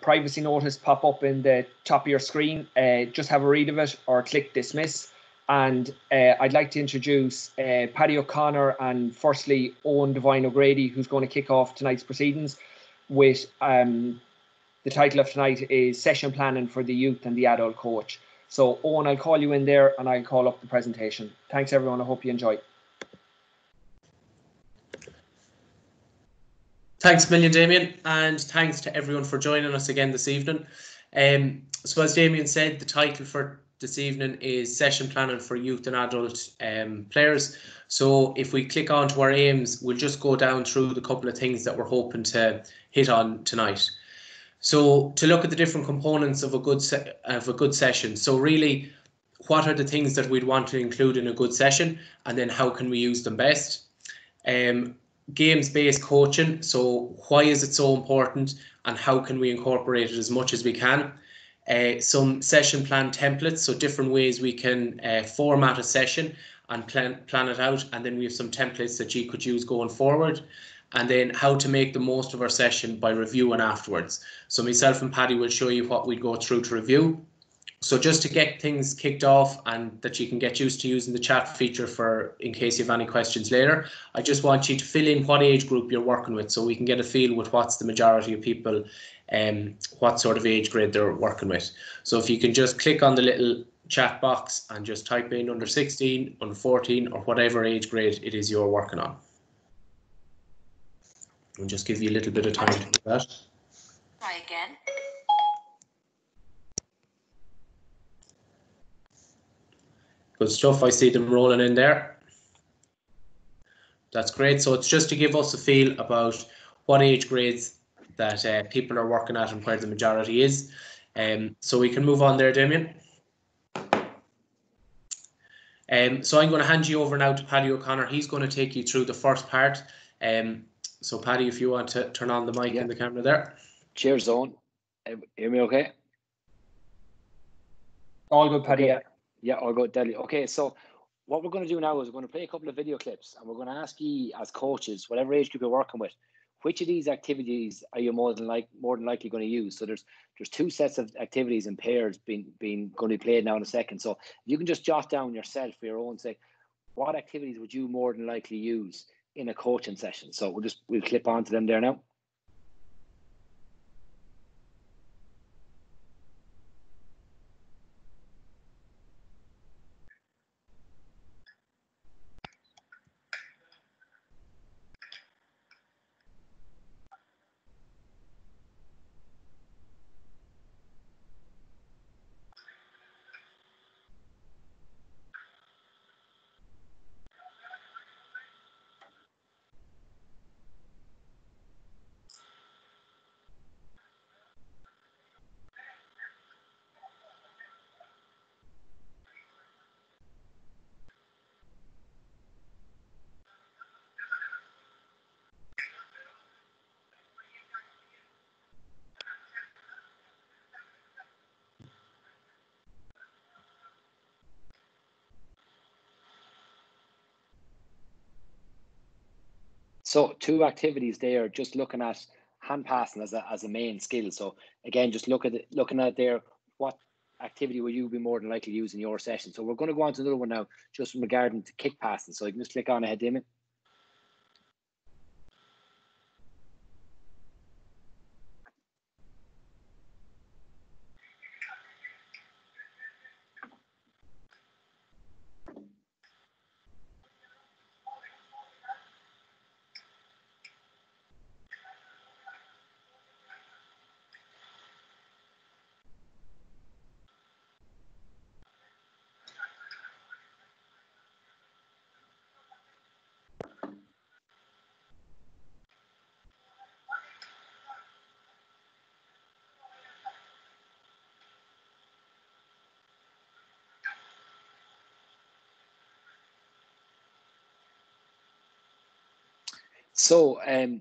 privacy notice pop up in the top of your screen. Uh, just have a read of it or click dismiss. And uh, I'd like to introduce uh, Paddy O'Connor and firstly Owen Devine O'Grady, who's going to kick off tonight's proceedings with um, the title of tonight is Session Planning for the Youth and the Adult Coach. So Owen, I'll call you in there and I'll call up the presentation. Thanks everyone. I hope you enjoy. Thanks a million, Damien, and thanks to everyone for joining us again this evening. Um, so as Damien said, the title for this evening is Session Planning for Youth and Adult um, Players. So if we click on to our aims, we'll just go down through the couple of things that we're hoping to hit on tonight. So to look at the different components of a good of a good session. So really, what are the things that we'd want to include in a good session, and then how can we use them best? Um, games-based coaching. So why is it so important, and how can we incorporate it as much as we can? Uh, some session plan templates, so different ways we can uh, format a session and plan plan it out, and then we have some templates that you could use going forward and then how to make the most of our session by reviewing afterwards. So myself and Paddy will show you what we go through to review. So just to get things kicked off and that you can get used to using the chat feature for in case you have any questions later, I just want you to fill in what age group you're working with so we can get a feel with what's the majority of people um, what sort of age grade they're working with. So if you can just click on the little chat box and just type in under 16, under 14 or whatever age grade it is you're working on. I'll just give you a little bit of time to do that. Try again. Good stuff. I see them rolling in there. That's great. So it's just to give us a feel about what age grades that uh, people are working at and where the majority is. Um, so we can move on there, Damien. Um, so I'm going to hand you over now to Paddy O'Connor. He's going to take you through the first part. Um, so Paddy, if you want to turn on the mic yeah. and the camera there. Cheers, Owen. Hear me okay? All good, Paddy. Okay. Yeah, all good, Delhi. Okay, so what we're going to do now is we're going to play a couple of video clips and we're going to ask you as coaches, whatever age group you're working with, which of these activities are you more than like more than likely going to use? So there's there's two sets of activities in pairs being being going to be played now in a second. So you can just jot down yourself for your own sake, what activities would you more than likely use in a coaching session. So we'll just we'll clip on to them there now. So two activities there, just looking at hand passing as a, as a main skill. So again, just look at it, looking at there, what activity will you be more than likely using in your session? So we're going to go on to another one now, just regarding to kick passing. So you can just click on ahead, Damien. So um,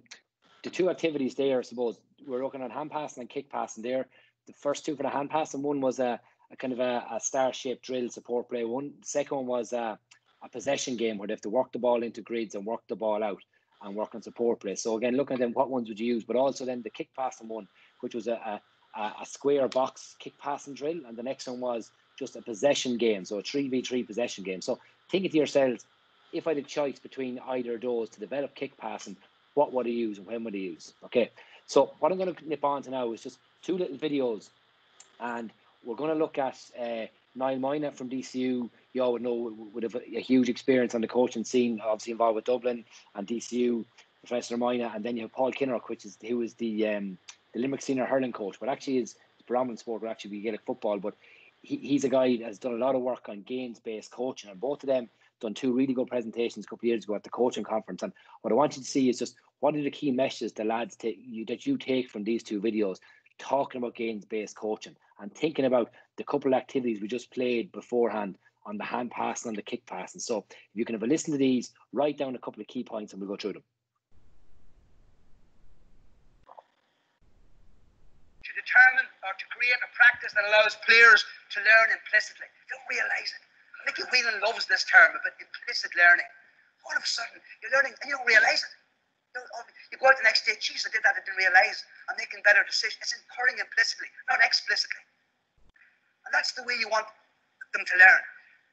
the two activities there, I suppose, we're looking at hand passing and kick passing there. The first two for the hand passing, one was a, a kind of a, a star-shaped drill support play. One second one was a, a possession game where they have to work the ball into grids and work the ball out and work on support play. So again, looking at them, what ones would you use? But also then the kick passing one, which was a, a square box kick passing drill, and the next one was just a possession game, so a three v three possession game. So thinking to yourselves, if I had a choice between either of those to develop kick passing, what would I use and when would I use? Okay, so what I'm going to nip on to now is just two little videos, and we're going to look at uh, Niall Moyna from DCU. You all would know would have a, a huge experience on the coaching scene, obviously involved with Dublin and DCU. Professor Moyna, and then you have Paul Kinnerk, which is who is the um, the Limerick senior hurling coach, but actually his predominant sport would actually be Gaelic football. But he, he's a guy that has done a lot of work on games based coaching, and both of them done two really good presentations a couple of years ago at the coaching conference. And what I want you to see is just what are the key messages the lads take you that you take from these two videos, talking about games based coaching and thinking about the couple of activities we just played beforehand on the hand pass and the kick pass. And so if you can have a listen to these, write down a couple of key points and we'll go through them. To determine or to create a practice that allows players to learn implicitly. Don't realise it. Mickey Whelan loves this term about implicit learning. All of a sudden, you're learning and you don't realise it. You, know, um, you go out the next day, geez, I did that, I didn't realise. I'm making better decisions. It's occurring implicitly, not explicitly. And that's the way you want them to learn.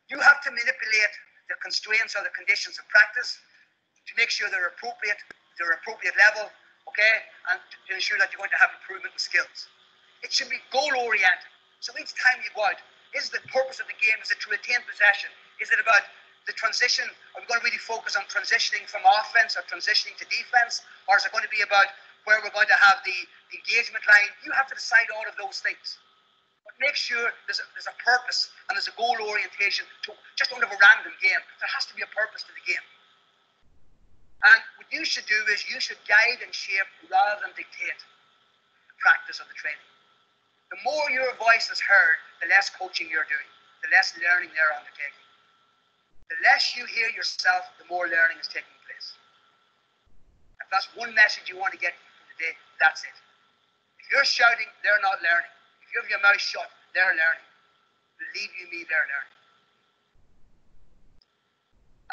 You have to manipulate the constraints or the conditions of practice to make sure they're appropriate, they're appropriate level, okay, and to ensure that you're going to have improvement in skills. It should be goal oriented. So each time you go out, is the purpose of the game? Is it to retain possession? Is it about the transition? Are we going to really focus on transitioning from offense or transitioning to defense? Or is it going to be about where we're going to have the, engagement line? You have to decide all of those things. But make sure there's a, there's a purpose and there's a goal orientation to just don't have a random game. There has to be a purpose to the game. And what you should do is you should guide and shape rather than dictate the practice of the training. The more your voice is heard, the less coaching you're doing, the less learning they're undertaking. The less you hear yourself, the more learning is taking place. If that's one message you want to get from the day, that's it. If you're shouting, they're not learning. If you have your mouth shut, they're learning. Believe you me, they're learning.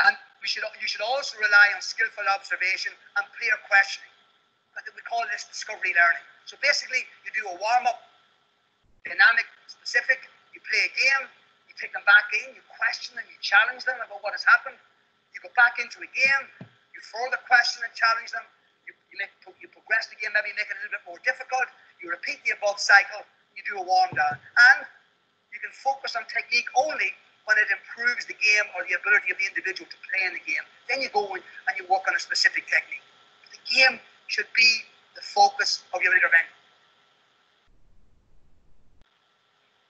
And we should you should also rely on skillful observation and clear questioning. We call this discovery learning. So basically, you do a warm up dynamic, specific. You play a game, you take them back in, you question them, you challenge them about what has happened. You go back into a game, you further question and challenge them. You, you, make, you progress the game, maybe make it a little bit more difficult. You repeat the above cycle, you do a warm down. And you can focus on technique only when it improves the game or the ability of the individual to play in the game. Then you go in and you work on a specific technique. The game should be the focus of your intervention.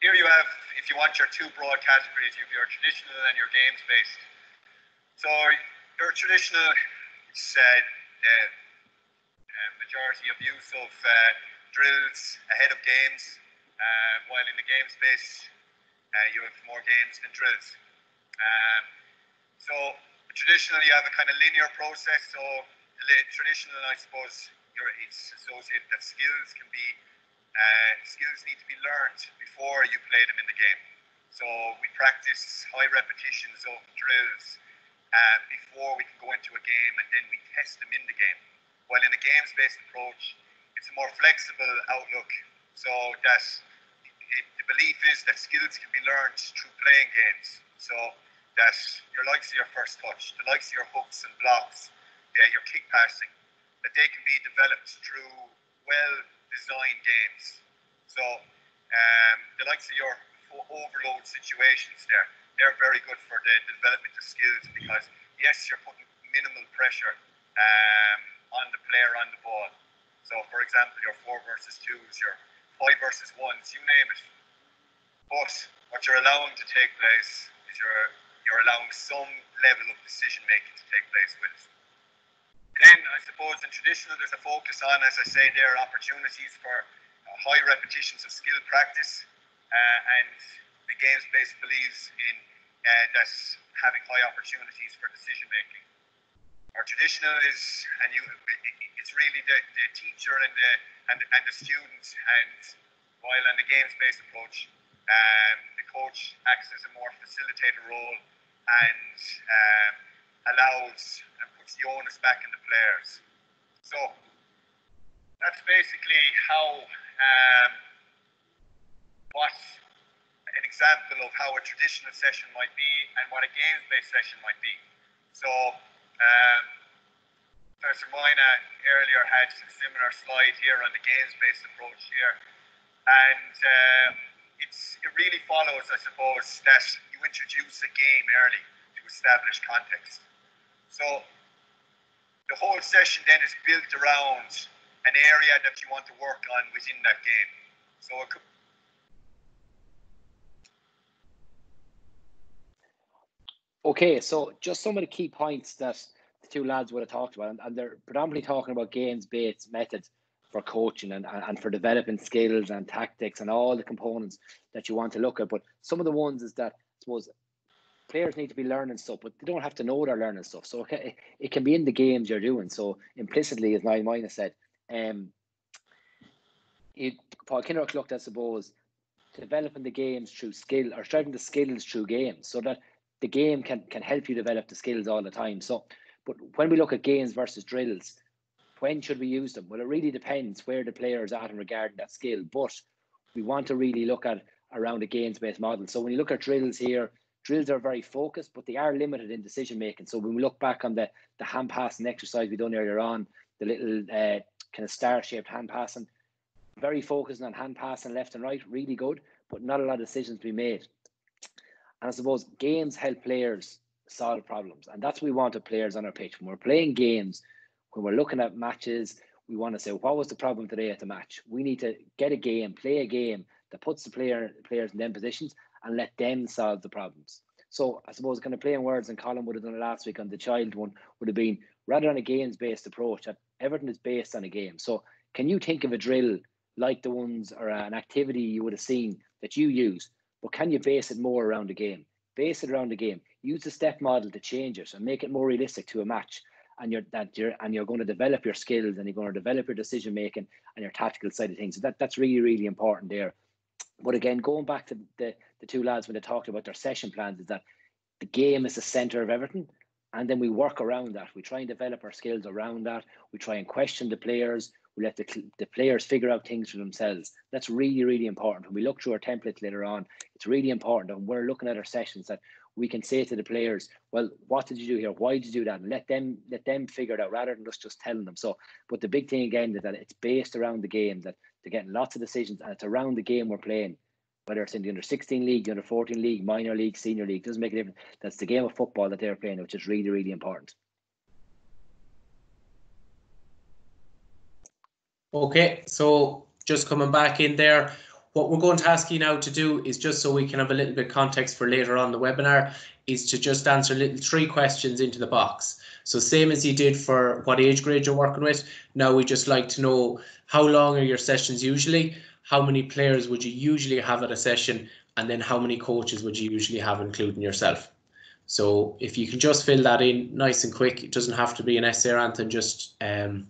Here you have, if you want your two broad categories, you have your traditional and your games based. So your traditional, it's uh, the uh, majority of use of uh, drills ahead of games, uh, while in the games based, uh, you have more games than drills. Um, so traditional, you have a kind of linear process. So traditional, I suppose, it's associated that skills can be uh, skills need to be learned before you play them in the game. So we practice high repetitions of drills uh, before we can go into a game and then we test them in the game. While in a games based approach, it's a more flexible outlook. So that it, the belief is that skills can be learned through playing games. So that your likes of your first touch, the likes of your hooks and blocks, yeah, your kick passing, that they can be developed through well design games. So um, the likes of your overload situations there, they're very good for the development of skills because yes, you're putting minimal pressure um, on the player on the ball. So for example, your four versus twos, your five versus ones, you name it. But what you're allowing to take place is you're you're allowing some level of decision making to take place with it. Then I suppose in traditional there's a focus on, as I say, there are opportunities for uh, high repetitions of skill practice, uh, and the games base believes in uh, that having high opportunities for decision making. Our traditional is, and you, it's really the, the teacher and the and, and the student, and while in the games based approach, um, the coach acts as a more facilitator role and um, allows and puts the onus back in the players. So that's basically how um, what an example of how a traditional session might be and what a games-based session might be. So, um, Professor Moyna earlier had a similar slide here on the games-based approach here, and uh, it's it really follows, I suppose, that you introduce a game early to establish context. So the whole session then is built around an area that you want to work on within that game. So it could, Okay, so just some of the key points that the two lads would have talked about, and, and they're predominantly talking about games-based methods for coaching and, and, and for developing skills and tactics and all the components that you want to look at. But some of the ones is that I suppose players need to be learning stuff, but they don't have to know they're learning stuff. So it, it can be in the games you're doing. So implicitly, as Niall Moyna said, um, it, Paul Kinnerk looked, I suppose, developing the games through skill or striving the skills through games so that the game can can help you develop the skills all the time. So, but when we look at games versus drills, when should we use them? Well, it really depends where the player is at in regarding that skill. But we want to really look at around a games-based model. So when you look at drills here, drills are very focused, but they are limited in decision making. So when we look back on the the hand passing exercise we done earlier on, the little uh, kind of star-shaped hand passing, very focused on hand passing left and right, really good, but not a lot of decisions to be made. And I suppose games help players solve problems. And that's what we want of players on our pitch. When we're playing games, when we're looking at matches, we want to say, what was the problem today at the match? We need to get a game, play a game that puts the player players in them positions and let them solve the problems. So I suppose kind of playing words and Colin would have done it last week on the child one would have been rather than a games based approach that everything is based on a game. So can you think of a drill like the ones or an activity you would have seen that you use but can you base it more around the game? Base it around the game. Use the step model to change it and make it more realistic to a match. And you're that you're and you're going to develop your skills and you're going to develop your decision making and your tactical side of things. So that, that's really, really important there. But again, going back to the, the two lads when they talked about their session plans, is that the game is the center of everything. And then we work around that. We try and develop our skills around that. We try and question the players. We let the, the players figure out things for themselves. That's really, really important. When we look through our templates later on, it's really important. And we're looking at our sessions that we can say to the players, well, what did you do here? Why did you do that? And let them let them figure it out rather than us just telling them. So, but the big thing again is that it's based around the game, that they're getting lots of decisions and it's around the game we're playing. Whether it's in the under 16 league, the under 14 league, minor league, senior league, doesn't make a difference. That's the game of football that they're playing, which is really, really important. Okay, so just coming back in there, what we're going to ask you now to do is just so we can have a little bit of context for later on the webinar, is to just answer little three questions into the box. So same as you did for what age grade you're working with, now we just like to know how long are your sessions usually, how many players would you usually have at a session, and then how many coaches would you usually have, including yourself. So if you can just fill that in nice and quick, it doesn't have to be an essay or anything, just um,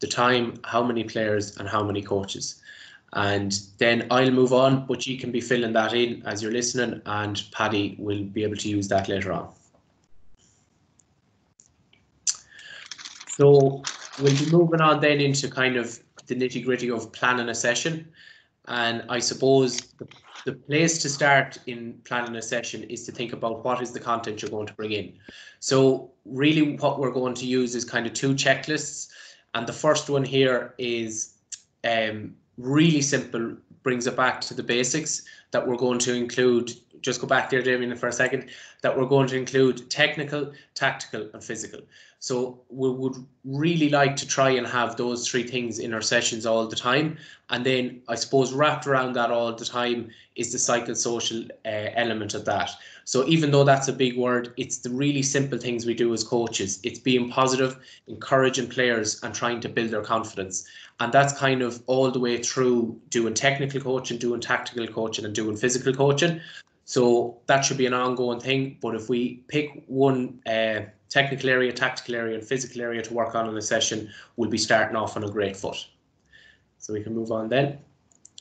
the time, how many players and how many coaches. And then I'll move on, but you can be filling that in as you're listening and Paddy will be able to use that later on. So we'll be moving on then into kind of the nitty gritty of planning a session. And I suppose the, the place to start in planning a session is to think about what is the content you're going to bring in. So really what we're going to use is kind of two checklists. And the first one here is um, really simple, brings it back to the basics that we're going to include. Just go back there, Damien, for a second. That we're going to include technical, tactical, and physical. So we would really like to try and have those three things in our sessions all the time. And then I suppose wrapped around that all the time is the psychosocial uh, element of that. So even though that's a big word, it's the really simple things we do as coaches. It's being positive, encouraging players and trying to build their confidence. And that's kind of all the way through doing technical coaching, doing tactical coaching and doing physical coaching. So that should be an ongoing thing. But if we pick one uh, technical area, tactical area, and physical area to work on in the session, we'll be starting off on a great foot. So we can move on then.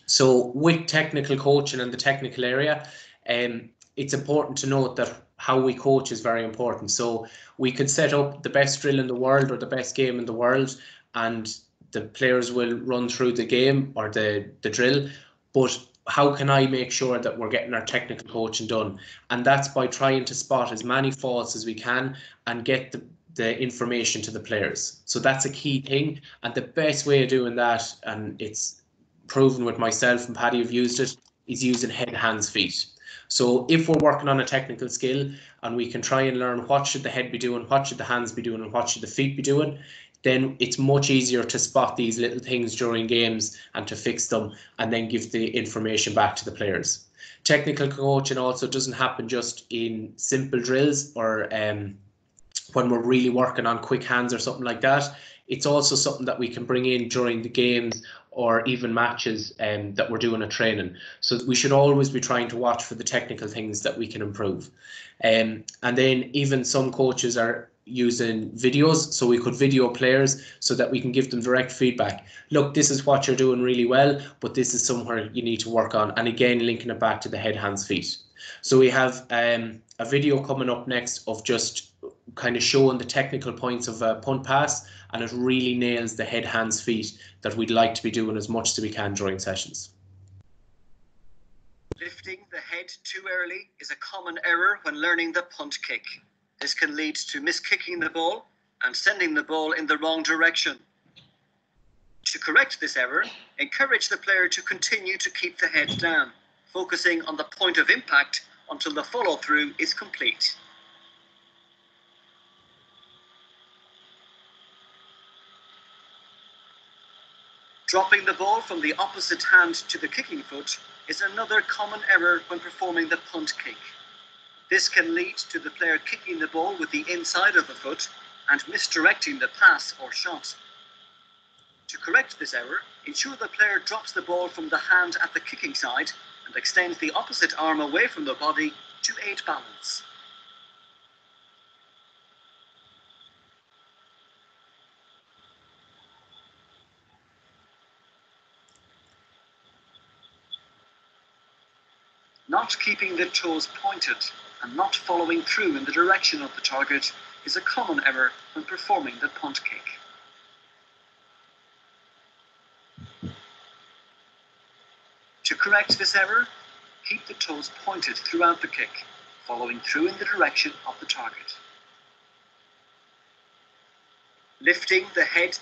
So with technical coaching and the technical area, um, it's important to note that how we coach is very important. So we could set up the best drill in the world or the best game in the world, and the players will run through the game or the, the drill. But how can I make sure that we're getting our technical coaching done? And that's by trying to spot as many faults as we can and get the, the information to the players. So that's a key thing. And the best way of doing that, and it's proven with myself and Paddy have used it, is using head, hands, feet. So if we're working on a technical skill and we can try and learn what should the head be doing, what should the hands be doing, and what should the feet be doing, then it's much easier to spot these little things during games and to fix them and then give the information back to the players. Technical coaching also doesn't happen just in simple drills or um, when we're really working on quick hands or something like that. It's also something that we can bring in during the games or even matches um, that we're doing a training. So we should always be trying to watch for the technical things that we can improve. Um, and then even some coaches are using videos so we could video players so that we can give them direct feedback. Look this is what you're doing really well but this is somewhere you need to work on. And again linking it back to the head hands feet. So we have um, a video coming up next of just kind of showing the technical points of a punt pass and it really nails the head hands feet that we'd like to be doing as much as we can during sessions. Lifting the head too early is a common error when learning the punt kick this can lead to miskicking the ball and sending the ball in the wrong direction. To correct this error, encourage the player to continue to keep the head down, focusing on the point of impact until the follow through is complete. Dropping the ball from the opposite hand to the kicking foot is another common error when performing the punt kick. This can lead to the player kicking the ball with the inside of the foot and misdirecting the pass or shot. To correct this error, ensure the player drops the ball from the hand at the kicking side and extends the opposite arm away from the body to aid balance. Not keeping the toes pointed and not following through in the direction of the target is a common error when performing the punt kick. To correct this error, keep the toes pointed throughout the kick, following through in the direction of the target. Lifting the head.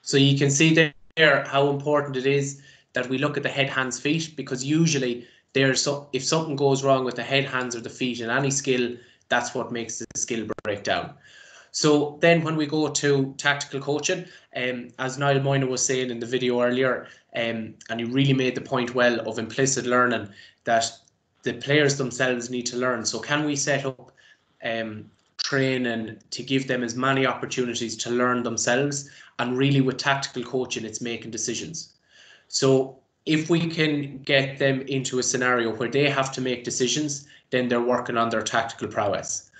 So you can see there how important it is that we look at the head, hands, feet, because usually there's so if something goes wrong with the head, hands, or the feet in any skill, that's what makes the skill break down. So then when we go to tactical coaching, um, as Niall Moyna was saying in the video earlier, um, and he really made the point well of implicit learning that the players themselves need to learn. So can we set up um, training to give them as many opportunities to learn themselves? And really with tactical coaching, it's making decisions. So if we can get them into a scenario where they have to make decisions, then they're working on their tactical prowess.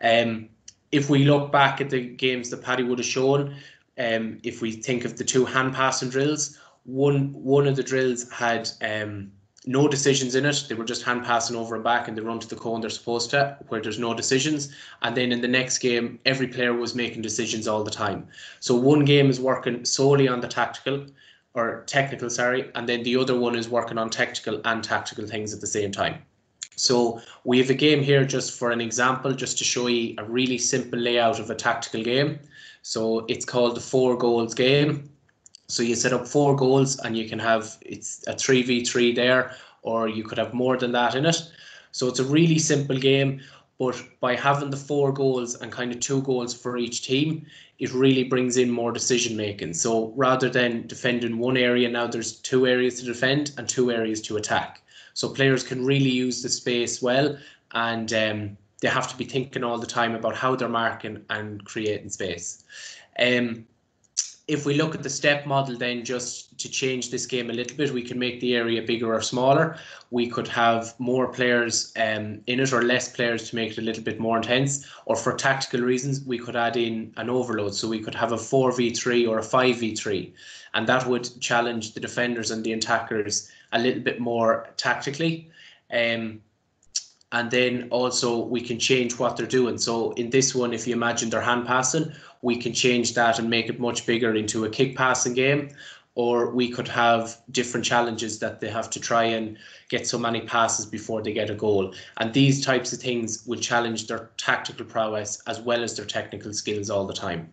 Um, if we look back at the games that Paddy would have shown, um, if we think of the two hand passing drills, one one of the drills had um, no decisions in it. They were just hand passing over and back and they run to the cone they're supposed to, where there's no decisions. And then in the next game, every player was making decisions all the time. So one game is working solely on the tactical or technical, sorry, and then the other one is working on technical and tactical things at the same time. So we have a game here just for an example, just to show you a really simple layout of a tactical game. So it's called the four goals game. So you set up four goals and you can have it's a 3v3 there, or you could have more than that in it. So it's a really simple game, but by having the four goals and kind of two goals for each team, it really brings in more decision making. So rather than defending one area, now there's two areas to defend and two areas to attack. So players can really use the space well, and um, they have to be thinking all the time about how they're marking and creating space. Um, if we look at the step model, then just to change this game a little bit, we can make the area bigger or smaller. We could have more players um, in it or less players to make it a little bit more intense. Or for tactical reasons, we could add in an overload. So we could have a 4v3 or a 5v3. And that would challenge the defenders and the attackers a little bit more tactically. Um, and then also we can change what they're doing. So in this one, if you imagine they're hand passing, we can change that and make it much bigger into a kick passing game. or we could have different challenges that they have to try and get so many passes before they get a goal. And these types of things will challenge their tactical prowess as well as their technical skills all the time.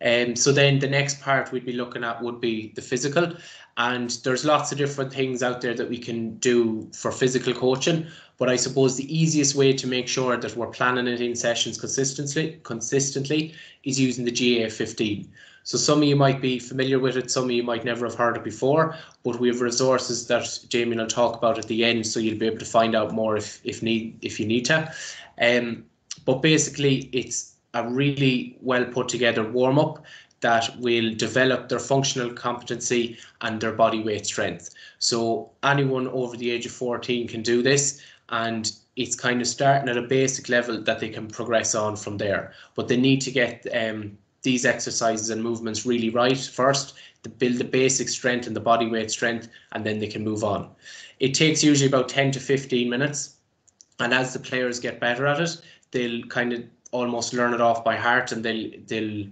Um, so then the next part we'd be looking at would be the physical. And there's lots of different things out there that we can do for physical coaching. But I suppose the easiest way to make sure that we're planning it in sessions consistently, consistently is using the GAA15. So some of you might be familiar with it, some of you might never have heard it before, but we have resources that Jamie will talk about at the end, so you'll be able to find out more if if need if you need to. Um, but basically, it's a really well put together warm up that will develop their functional competency and their body weight strength. So anyone over the age of 14 can do this and it's kind of starting at a basic level that they can progress on from there. But they need to get um, these exercises and movements really right first to build the basic strength and the body weight strength, and then they can move on. It takes usually about 10 to 15 minutes. And as the players get better at it, they'll kind of almost learn it off by heart and they'll they'll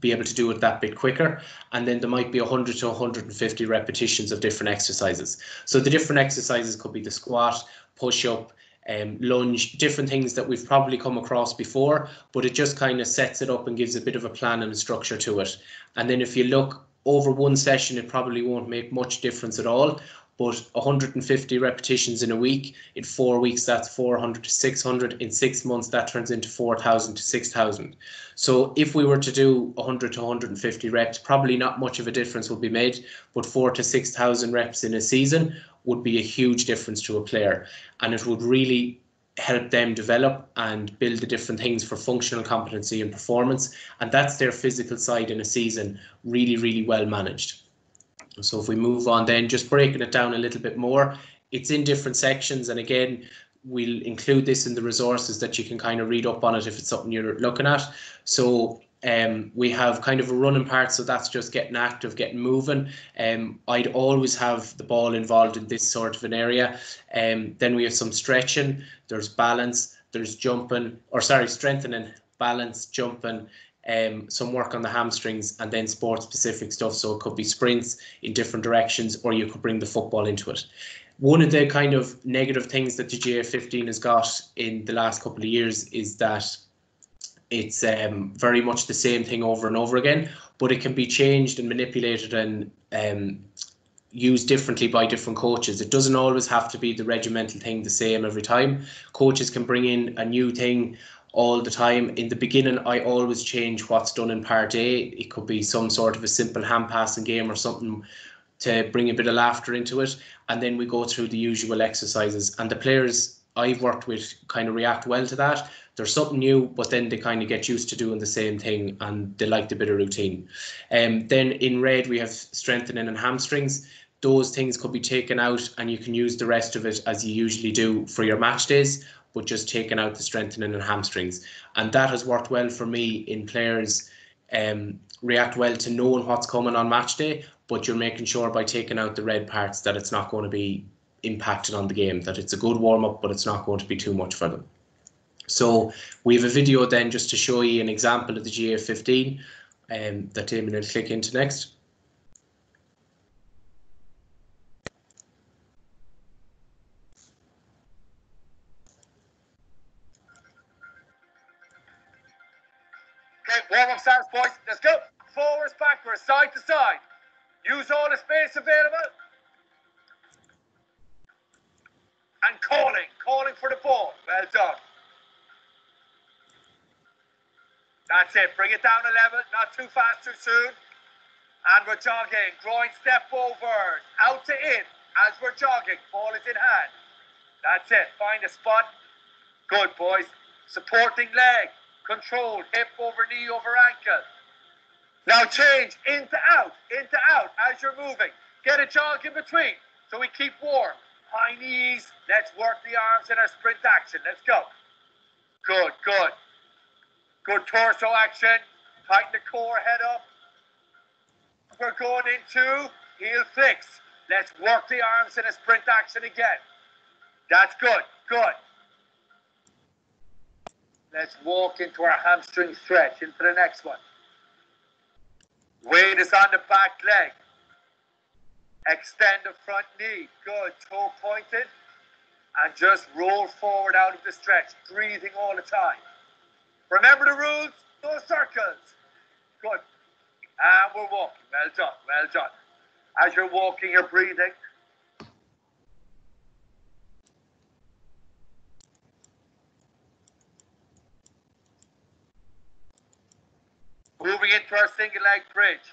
be able to do it that bit quicker and then there might be 100 to 150 repetitions of different exercises so the different exercises could be the squat push up um, lunge, different things that we've probably come across before, but it just kind of sets it up and gives a bit of a plan and structure to it. And then if you look over one session, it probably won't make much difference at all. But 150 repetitions in a week, in four weeks, that's 400 to 600. In six months, that turns into 4,000 to 6,000. So if we were to do 100 to 150 reps, probably not much of a difference will be made, but four to 6,000 reps in a season would be a huge difference to a player and it would really help them develop and build the different things for functional competency and performance and that's their physical side in a season really really well managed so if we move on then just breaking it down a little bit more it's in different sections and again we'll include this in the resources that you can kind of read up on it if it's something you're looking at so um, we have kind of a running part, so that's just getting active, getting moving. Um, I'd always have the ball involved in this sort of an area. Um, then we have some stretching, there's balance, there's jumping, or sorry, strengthening, balance, jumping, um, some work on the hamstrings, and then sport specific stuff. So it could be sprints in different directions, or you could bring the football into it. One of the kind of negative things that the GAA15 has got in the last couple of years is that it's um, very much the same thing over and over again, but it can be changed and manipulated and um, used differently by different coaches. It doesn't always have to be the regimental thing the same every time. Coaches can bring in a new thing all the time. In the beginning, I always change what's done in part A. It could be some sort of a simple hand passing game or something to bring a bit of laughter into it. And then we go through the usual exercises. And the players I've worked with kind of react well to that there's something new, but then they kind of get used to doing the same thing and they like the bit of routine. Um, then in red, we have strengthening and hamstrings. Those things could be taken out and you can use the rest of it as you usually do for your match days, but just taking out the strengthening and hamstrings. And that has worked well for me in players um, react well to knowing what's coming on match day, but you're making sure by taking out the red parts that it's not going to be impacted on the game, that it's a good warm up, but it's not going to be too much for them. So we have a video then just to show you an example of the GAA15 um, that Damien will click into next. Okay, warm up stance, boys. Let's go. Forwards, backwards, side to side. Use all the space available. And calling, calling for the ball. Well done. That's it. Bring it down a level, not too fast, too soon. And we're jogging. Groin step forward, out to in as we're jogging. Ball is in hand. That's it. Find a spot. Good, boys. Supporting leg. Control. Hip over knee over ankle. Now change into out, into out as you're moving. Get a jog in between so we keep warm. High knees. Let's work the arms in our sprint action. Let's go. Good, good. Good torso action. Tighten the core, head up. We're going into heel flicks. Let's work the arms in a sprint action again. That's good. Good. Let's walk into our hamstring stretch into the next one. Weight is on the back leg. Extend the front knee. Good. Toe pointed. And just roll forward out of the stretch, breathing all the time. Remember the rules? No circles. Good. And we're walking. Well done. Well done. As you're walking, you're breathing. Moving into our single leg bridge.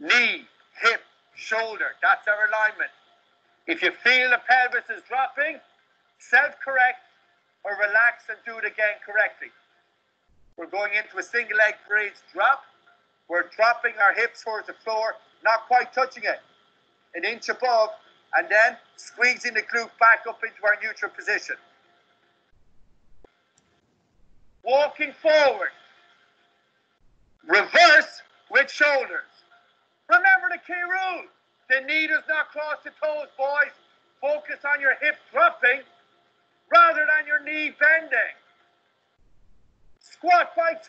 Knee, hip, shoulder. That's our alignment. If you feel the pelvis is dropping, self correct or relax and do it again correctly. We're going into a single leg bridge drop. We're dropping our hips towards the floor, not quite touching it. An inch above, and then squeezing the glute back up into our neutral position. Walking forward. Reverse with shoulders. Remember the key rule. The knee does not cross the toes, boys. Focus on your hip dropping rather than your knee bending. Squat by 10.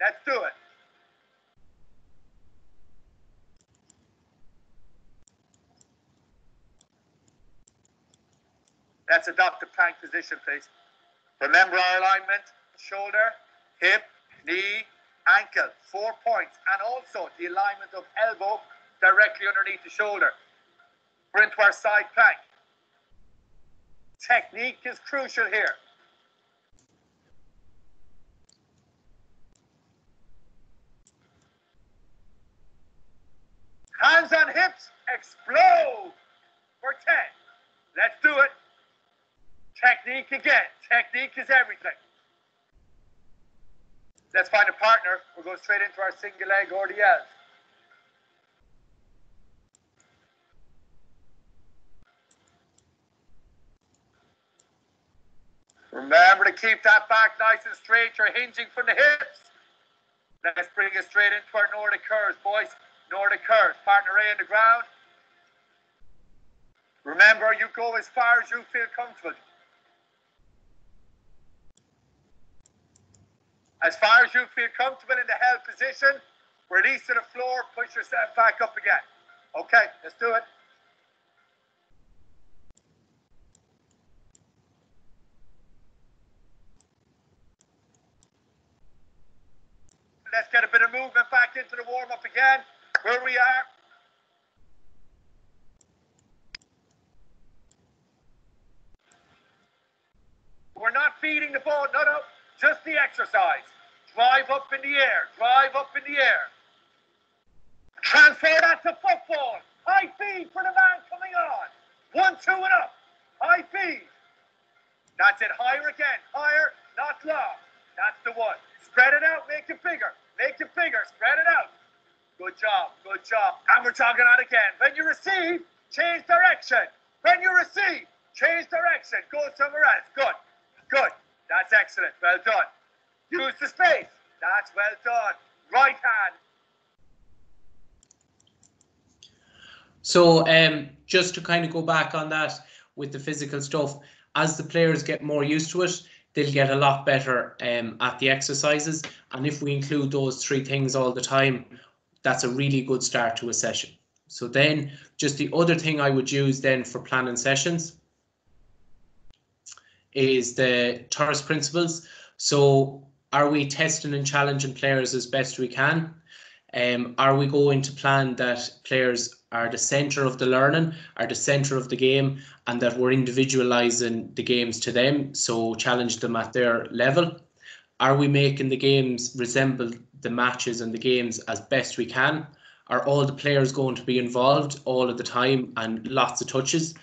Let's do it. Let's adopt the plank position, please. Remember our alignment, shoulder, hip, knee, ankle, four points, and also the alignment of elbow directly underneath the shoulder. We're into our side plank. Technique is crucial here. Hands on hips, explode for 10. Let's do it. Technique again. Technique is everything. Let's find a partner. We'll go straight into our single leg RDLs. Remember to keep that back nice and straight. You're hinging from the hips. Let's bring it straight into our Nordic curls, boys. Nordic curls. Partner A in the ground. Remember, you go as far as you feel comfortable. As far as you feel comfortable in the held position, release to the floor, push yourself back up again. Okay, let's do it. Let's get a bit of movement back into the warm up again. Where we are. We're not feeding the ball, no, no, just the exercise. Drive up in the air, drive up in the air. Transfer that to football. High feed for the man coming on. One, two, and up. High feed. That's it. Higher again. Higher, not low. That's the one. Spread it out. Make it bigger. Make it bigger. Spread it out. Good job. Good job. And we're talking on again. When you receive, change direction. When you receive, change direction. Go somewhere else. Good. Good. That's excellent. Well done. Use the space. That's well done. Right hand. So um, just to kind of go back on that with the physical stuff, as the players get more used to it, they'll get a lot better um, at the exercises. And if we include those three things all the time, that's a really good start to a session. So then just the other thing I would use then for planning sessions is the TERS principles. So are we testing and challenging players as best we can? Um, are we going to plan that players are the centre of the learning, are the centre of the game, and that we're individualising the games to them, so challenge them at their level? Are we making the games resemble the matches and the games as best we can? Are all the players going to be involved all of the time and lots of touches?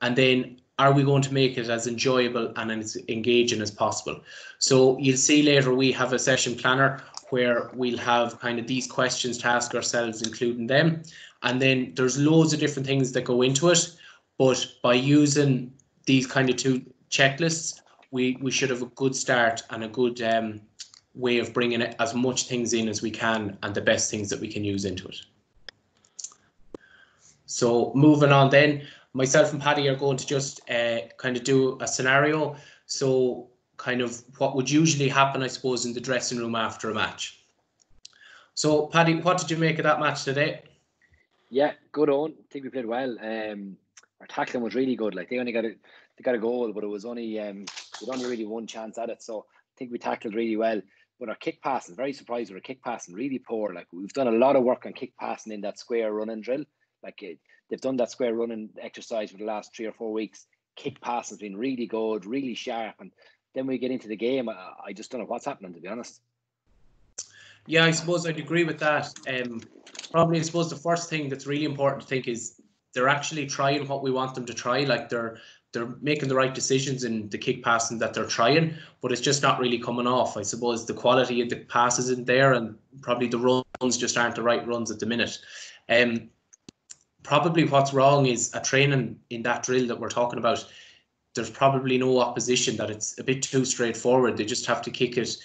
And then are we going to make it as enjoyable and as engaging as possible? So you'll see later we have a session planner where we'll have kind of these questions to ask ourselves, including them. And then there's loads of different things that go into it. But by using these kind of two checklists, we, we should have a good start and a good um, way of bringing it as much things in as we can and the best things that we can use into it. So moving on then, myself and Paddy are going to just uh, kind of do a scenario. So kind of what would usually happen, I suppose, in the dressing room after a match. So, Paddy, what did you make of that match today? Yeah, good on. I think we played well. Um, our tackling was really good. Like they only got a they got a goal, but it was only um we only really one chance at it. So I think we tackled really well. But our kick passing, very surprised our kick passing, really poor. Like we've done a lot of work on kick passing in that square running drill. Like it, they've done that square running exercise for the last three or four weeks. Kick passing's been really good, really sharp, and then we get into the game. I, I just don't know what's happening to be honest. Yeah, I suppose I'd agree with that. Um, probably, I suppose the first thing that's really important to think is they're actually trying what we want them to try. Like they're they're making the right decisions in the kick passing that they're trying, but it's just not really coming off. I suppose the quality of the passes isn't there, and probably the runs just aren't the right runs at the minute. Um, probably what's wrong is a training in that drill that we're talking about. There's probably no opposition that it's a bit too straightforward. They just have to kick it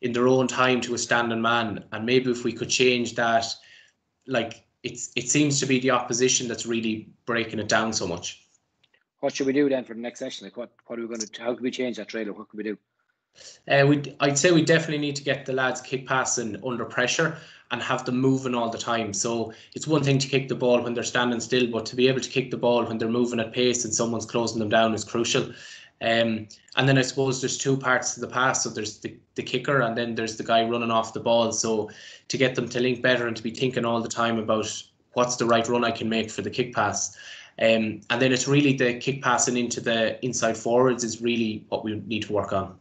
in their own time to a standing man. And maybe if we could change that, like it's it seems to be the opposition that's really breaking it down so much. What should we do then for the next session? Like what what are we going to how can we change that trailer? What can we do? Uh, we I'd say we definitely need to get the lads kick passing under pressure and have them moving all the time. So it's one thing to kick the ball when they're standing still, but to be able to kick the ball when they're moving at pace and someone's closing them down is crucial. Um, and then I suppose there's two parts to the pass. So there's the, the kicker and then there's the guy running off the ball. So to get them to link better and to be thinking all the time about what's the right run I can make for the kick pass. Um, and then it's really the kick passing into the inside forwards is really what we need to work on.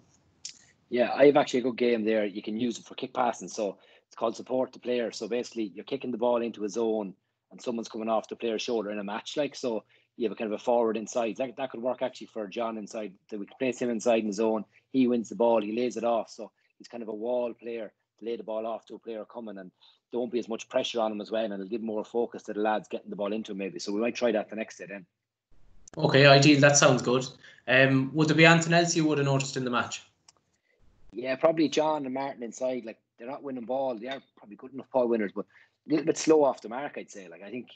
Yeah, I have actually a good game there. You can use it for kick passing. So it's called support the player. So basically you're kicking the ball into a zone and someone's coming off the player's shoulder in a match like so you have a kind of a forward inside. That, that could work actually for John inside. That we place him inside in the zone. He wins the ball. He lays it off. So he's kind of a wall player to lay the ball off to a player coming, and there won't be as much pressure on him as well, and it'll give more focus to the lads getting the ball into him maybe. So we might try that the next day then. Okay, ideal. That sounds good. Um, would there be anything else you would have noticed in the match? Yeah, probably John and Martin inside. Like they're not winning ball. They are probably good enough ball winners, but a little bit slow off the mark. I'd say. Like I think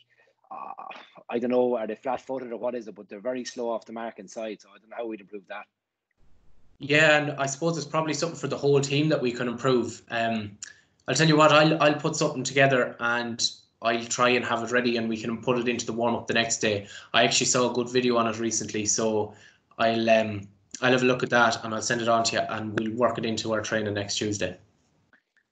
uh, I don't know, are they flat footed or what is it? But they're very slow off the mark inside. So I don't know how we'd improve that. Yeah, and I suppose it's probably something for the whole team that we can improve. Um, I'll tell you what, I'll I'll put something together and I'll try and have it ready and we can put it into the warm up the next day. I actually saw a good video on it recently, so I'll um I'll have a look at that and I'll send it on to you and we'll work it into our training next Tuesday.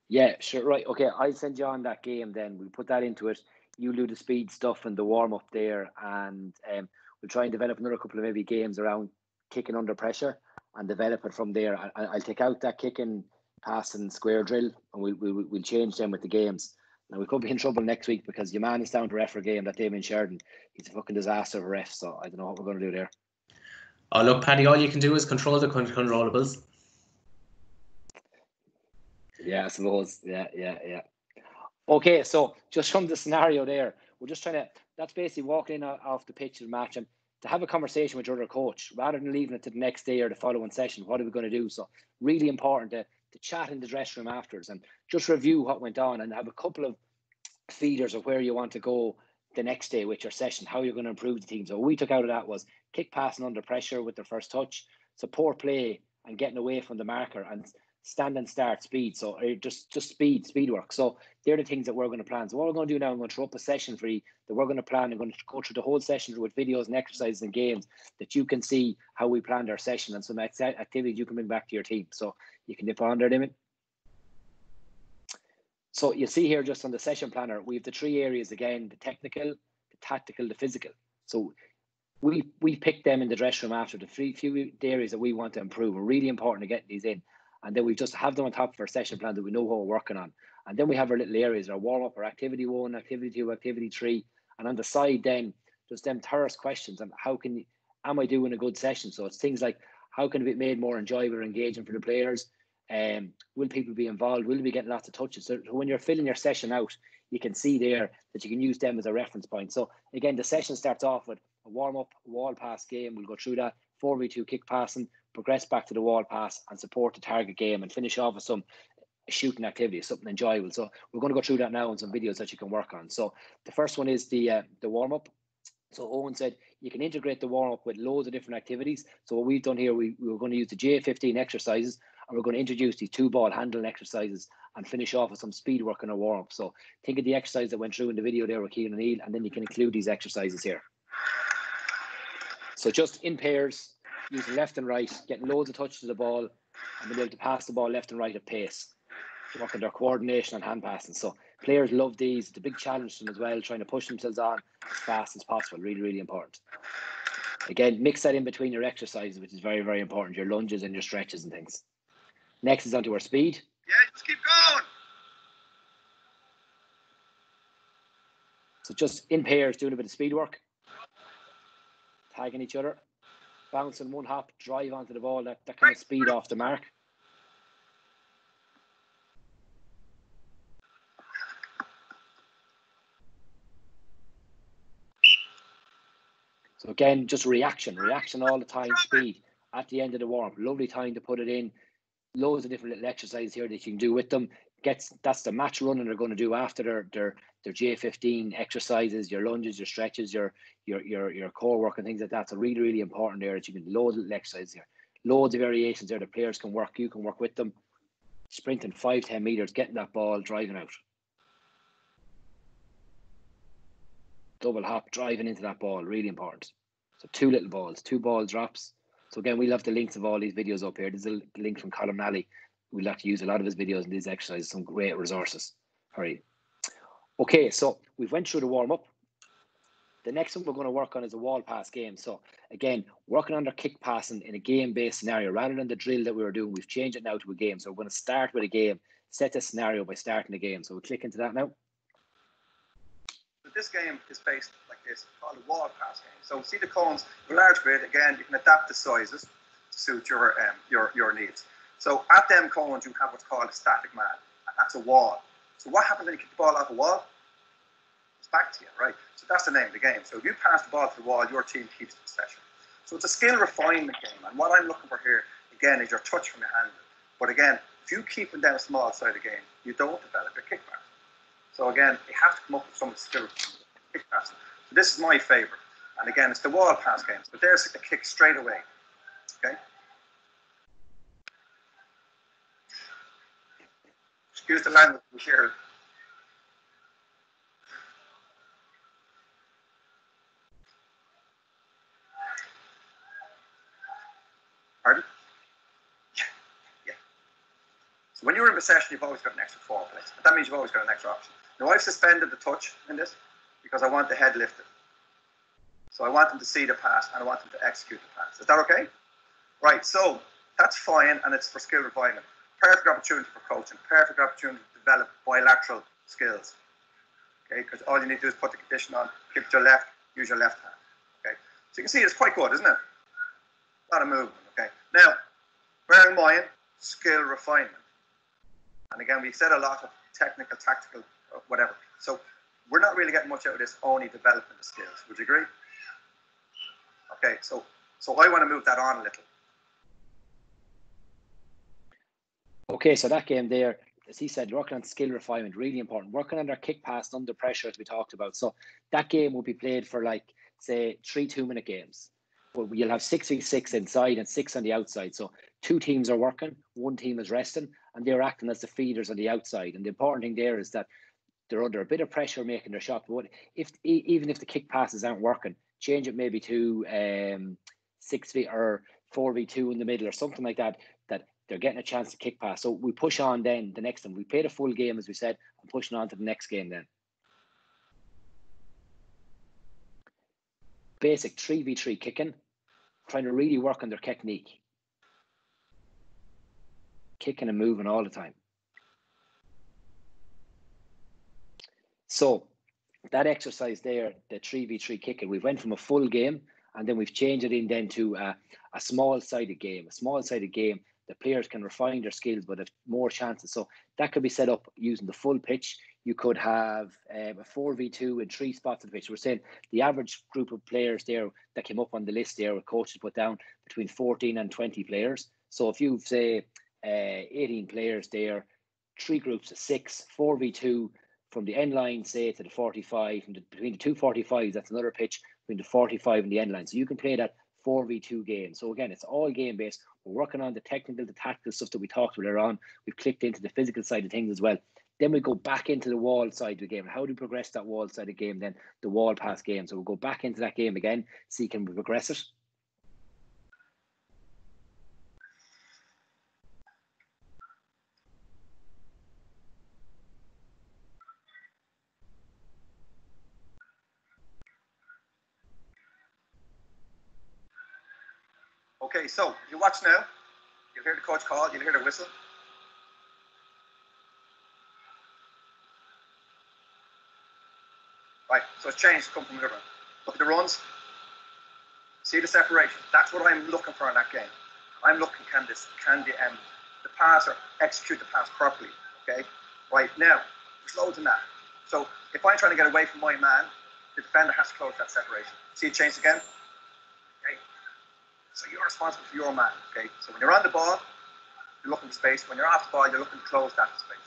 Yeah, sure. Right. Okay. I'll send you on that game then. We'll put that into it you do the speed stuff and the warm up there, and um, we'll try and develop another couple of maybe games around kicking under pressure and develop it from there. I, will take out that kicking, pass, and square drill, and we'll, we'll we'll change them with the games. Now we could be in trouble next week because your man is down to ref a game that Damien Sheridan. He's a fucking disaster of a ref, so I don't know what we're going to do there. Oh look, Paddy, all you can do is control the controllables. Yeah, I suppose. Yeah, yeah, yeah. Okay, so just from the scenario there, we're just trying to, that's basically walking in off the pitch of the match and to have a conversation with your other coach rather than leaving it to the next day or the following session. What are we going to do? So, really important to, to chat in the dressing room afterwards and just review what went on and have a couple of feeders of where you want to go the next day with your session, how you're going to improve the team. So, we took out of that was kick passing under pressure with their first touch, support play and getting away from the marker and stand and start speed. So uh, just just speed, speed work. So they're the things that we're going to plan. So what we're going to do now, I'm going to throw up a session for you that we're going to plan. I'm going to go through the whole session with videos and exercises and games that you can see how we planned our session and some activities you can bring back to your team. So you can dip on there, Damon. So you see here just on the session planner, we have the three areas again, the technical, the tactical, the physical. So we we pick them in the dressing room after the three few areas that we want to improve. We're really important to get these in and then we just have them on top of our session plan that we know what we're working on. And then we have our little areas, our warm up, our activity one, activity two, activity three, and on the side then just them terrace questions and how can am I doing a good session? So it's things like how can it be made more enjoyable engaging for the players? Um, will people be involved? Will be getting lots of touches? So when you're filling your session out, you can see there that you can use them as a reference point. So again, the session starts off with a warm up, wall pass game. We'll go through that. 4v2 kick passing progress back to the wall pass and support the target game and finish off with some shooting activity, something enjoyable. So we're going to go through that now in some videos that you can work on. So the first one is the uh, the warm up. So Owen said you can integrate the warm up with loads of different activities. So what we've done here, we, we were going to use the J15 exercises, and we're going to introduce these two ball handling exercises and finish off with some speed work in a warm up. So think of the exercise that went through in the video there with Cian O'Neill, and then you can include these exercises here. So just in pairs, using left and right, getting loads of touches of the ball, and being able to pass the ball left and right at pace, working their coordination and hand passing. So players love these. It's a big challenge to them as well, trying to push themselves on as fast as possible. Really, really important. Again, mix that in between your exercises, which is very, very important, your lunges and your stretches and things. Next is onto our speed. Yeah, just keep going. So just in pairs, doing a bit of speed work, tagging each other, bouncing one hop, drive onto the ball, that, that kind of speed off the mark. So again, just reaction, reaction all the time, speed at the end of the warm. Lovely time to put it in. Loads of different little exercises here that you can do with them. Gets that's the match running they're going to do after their their their J15 exercises, your lunges, your stretches, your your your your core work and things like that. So really, really important there that you can load little exercises here. Loads of variations there. The players can work, you can work with them. Sprinting five, ten meters, getting that ball, driving out. double hop, driving into that ball, really important. So two little balls, two ball drops. So again, we'll have the links of all these videos up here. There's a link from Colm Nally. We'll have to use a lot of his videos and these exercises, some great resources. All right. Okay, so we've went through the warm up. The next one we're going to work on is a wall pass game. So again, working on their kick passing in a game-based scenario rather than the drill that we were doing. We've changed it now to a game. So we're going to start with a game, set a scenario by starting the game. So we'll click into that now. this game is based this, called a wall pass game. So see the cones, a large grid, again, you can adapt the sizes to suit your um, your your needs. So at them cones, you have what's called a static man, that's a wall. So what happens when you kick the ball off a wall? It's back to you, right? So that's the name of the game. So if you pass the ball to the wall, your team keeps the possession. So it's a skill refinement game, and what I'm looking for here, again, is your touch from your hand. But again, if you keep them down small side of the game, you don't develop your kick pass. So again, you have to come up with some skill kick passing. So this is my favourite. And again, it's the wall pass games. But there's a kick straight away. Okay. Excuse the language here. Pardon? Yeah. yeah. So when you're in possession, you've always got an extra four place. That means you've always got an extra option. Now I've suspended the touch in this because I want the head lifted. So I want them to see the pass and I want them to execute the pass. Is that okay? Right, so that's fine and it's for skill refinement. Perfect opportunity for coaching, perfect opportunity to develop bilateral skills. Okay, because all you need to do is put the condition on, kick your left, use your left hand. Okay, so you can see it's quite good, isn't it? A lot of movement. Okay, now bear in mind skill refinement. And again, we said a lot of technical, tactical, uh, whatever. So we're not really getting much out of this, only development of skills. Would you agree? Okay, so so I want to move that on a little. Okay, so that game there, as he said, working on skill refinement, really important. Working on their kick pass under pressure, as we talked about. So that game will be played for like, say, three two minute games. But you'll have six v six inside and six on the outside. So two teams are working, one team is resting, and they're acting as the feeders on the outside. And the important thing there is that they're under a bit of pressure making their shot. But if even if the kick passes aren't working, change it maybe to um, six feet or four v two in the middle or something like that. That they're getting a chance to kick pass. So we push on then the next time. We played a full game as we said, and pushing on to the next game then. Basic three v three kicking, trying to really work on their technique. Kicking and moving all the time. So that exercise there, the 3v3 kicking, we went from a full game and then we've changed it in then to a, a small sided game. A small sided game, the players can refine their skills but have more chances. So that could be set up using the full pitch. You could have um, a 4v2 in three spots of the pitch. We're saying the average group of players there that came up on the list there, with coaches put down between 14 and 20 players. So if you've, say, uh, 18 players there, three groups of six, 4v2, from the end line, say to the 45, the, between the two 45s, that's another pitch between the 45 and the end line. So you can play that 4v2 game. So again, it's all game based, We're working on the technical, the tactical stuff that we talked about earlier on. We've clicked into the physical side of things as well. Then we go back into the wall side of the game. How do we progress that wall side of the game? Then the wall pass game. So we'll go back into that game again, see can we progress it. Okay, so you watch now. You'll hear the coach call. You'll hear the whistle. Right, so it's changed. Come from river. Look at the runs. See the separation. That's what I'm looking for in that game. I'm looking can this can the um, the passer execute the pass properly. Okay. Right now, there's loads in that. So if I'm trying to get away from my man, the defender has to close that separation. See it change again. So you're responsible for your man. Okay. So when you're on the ball, you're looking for space. When you're off the ball, you're looking to close that space.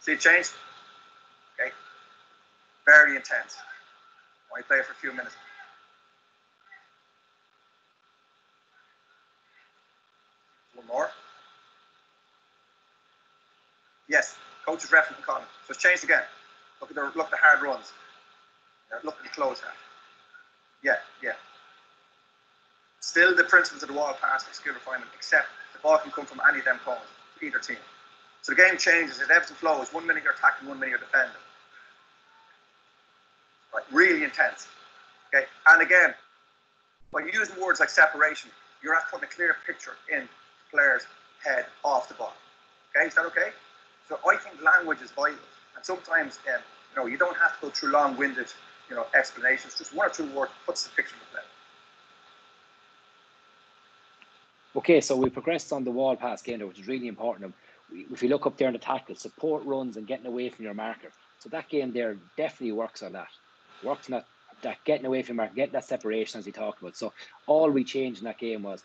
See it change. Okay. Very intense. You play it for a few minutes. One more. Yes, coach is referencing Colm. So it's changed again. Look at the look at the hard runs. Look at the close hand. Yeah, yeah. Still the principles of the wall pass skill refinement, except the ball can come from any of them cones, either team. So the game changes, it ebbs and flows. One minute you're attacking, one minute you're defending. Right, really intense. Okay, and again, when you're using words like separation, you're not putting a clear picture in the player's head off the ball. Okay, is that okay? So I think language is vital, and sometimes um, you know you don't have to go through long-winded you know explanations. Just one or two words puts the picture in play. Okay, so we progressed on the wall pass game there, which is really important. If you look up there in the tackle, support runs and getting away from your marker. So that game there definitely works on that. Works on that, that getting away from marker, getting that separation as we talked about. So all we changed in that game was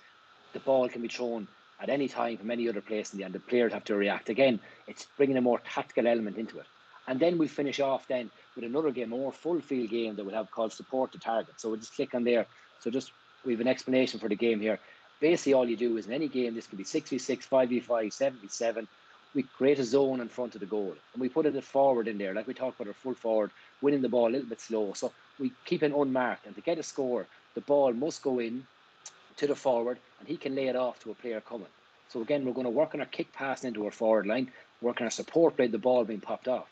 the ball can be thrown at any time from any other place in the end. The players have to react. Again, it's bringing a more tactical element into it. And then we finish off then with another game, a more full field game that we'll have called support to target. So we'll just click on there. So just we have an explanation for the game here. Basically, all you do is in any game, this can be 6v6, 5v5, 7v7. We create a zone in front of the goal and we put it forward in there, like we talked about our full forward, winning the ball a little bit slow. So we keep it unmarked. And to get a score, the ball must go in to the forward and he can lay it off to a player coming. So again, we're going to work on our kick pass into our forward line, work on our support play, the ball being popped off.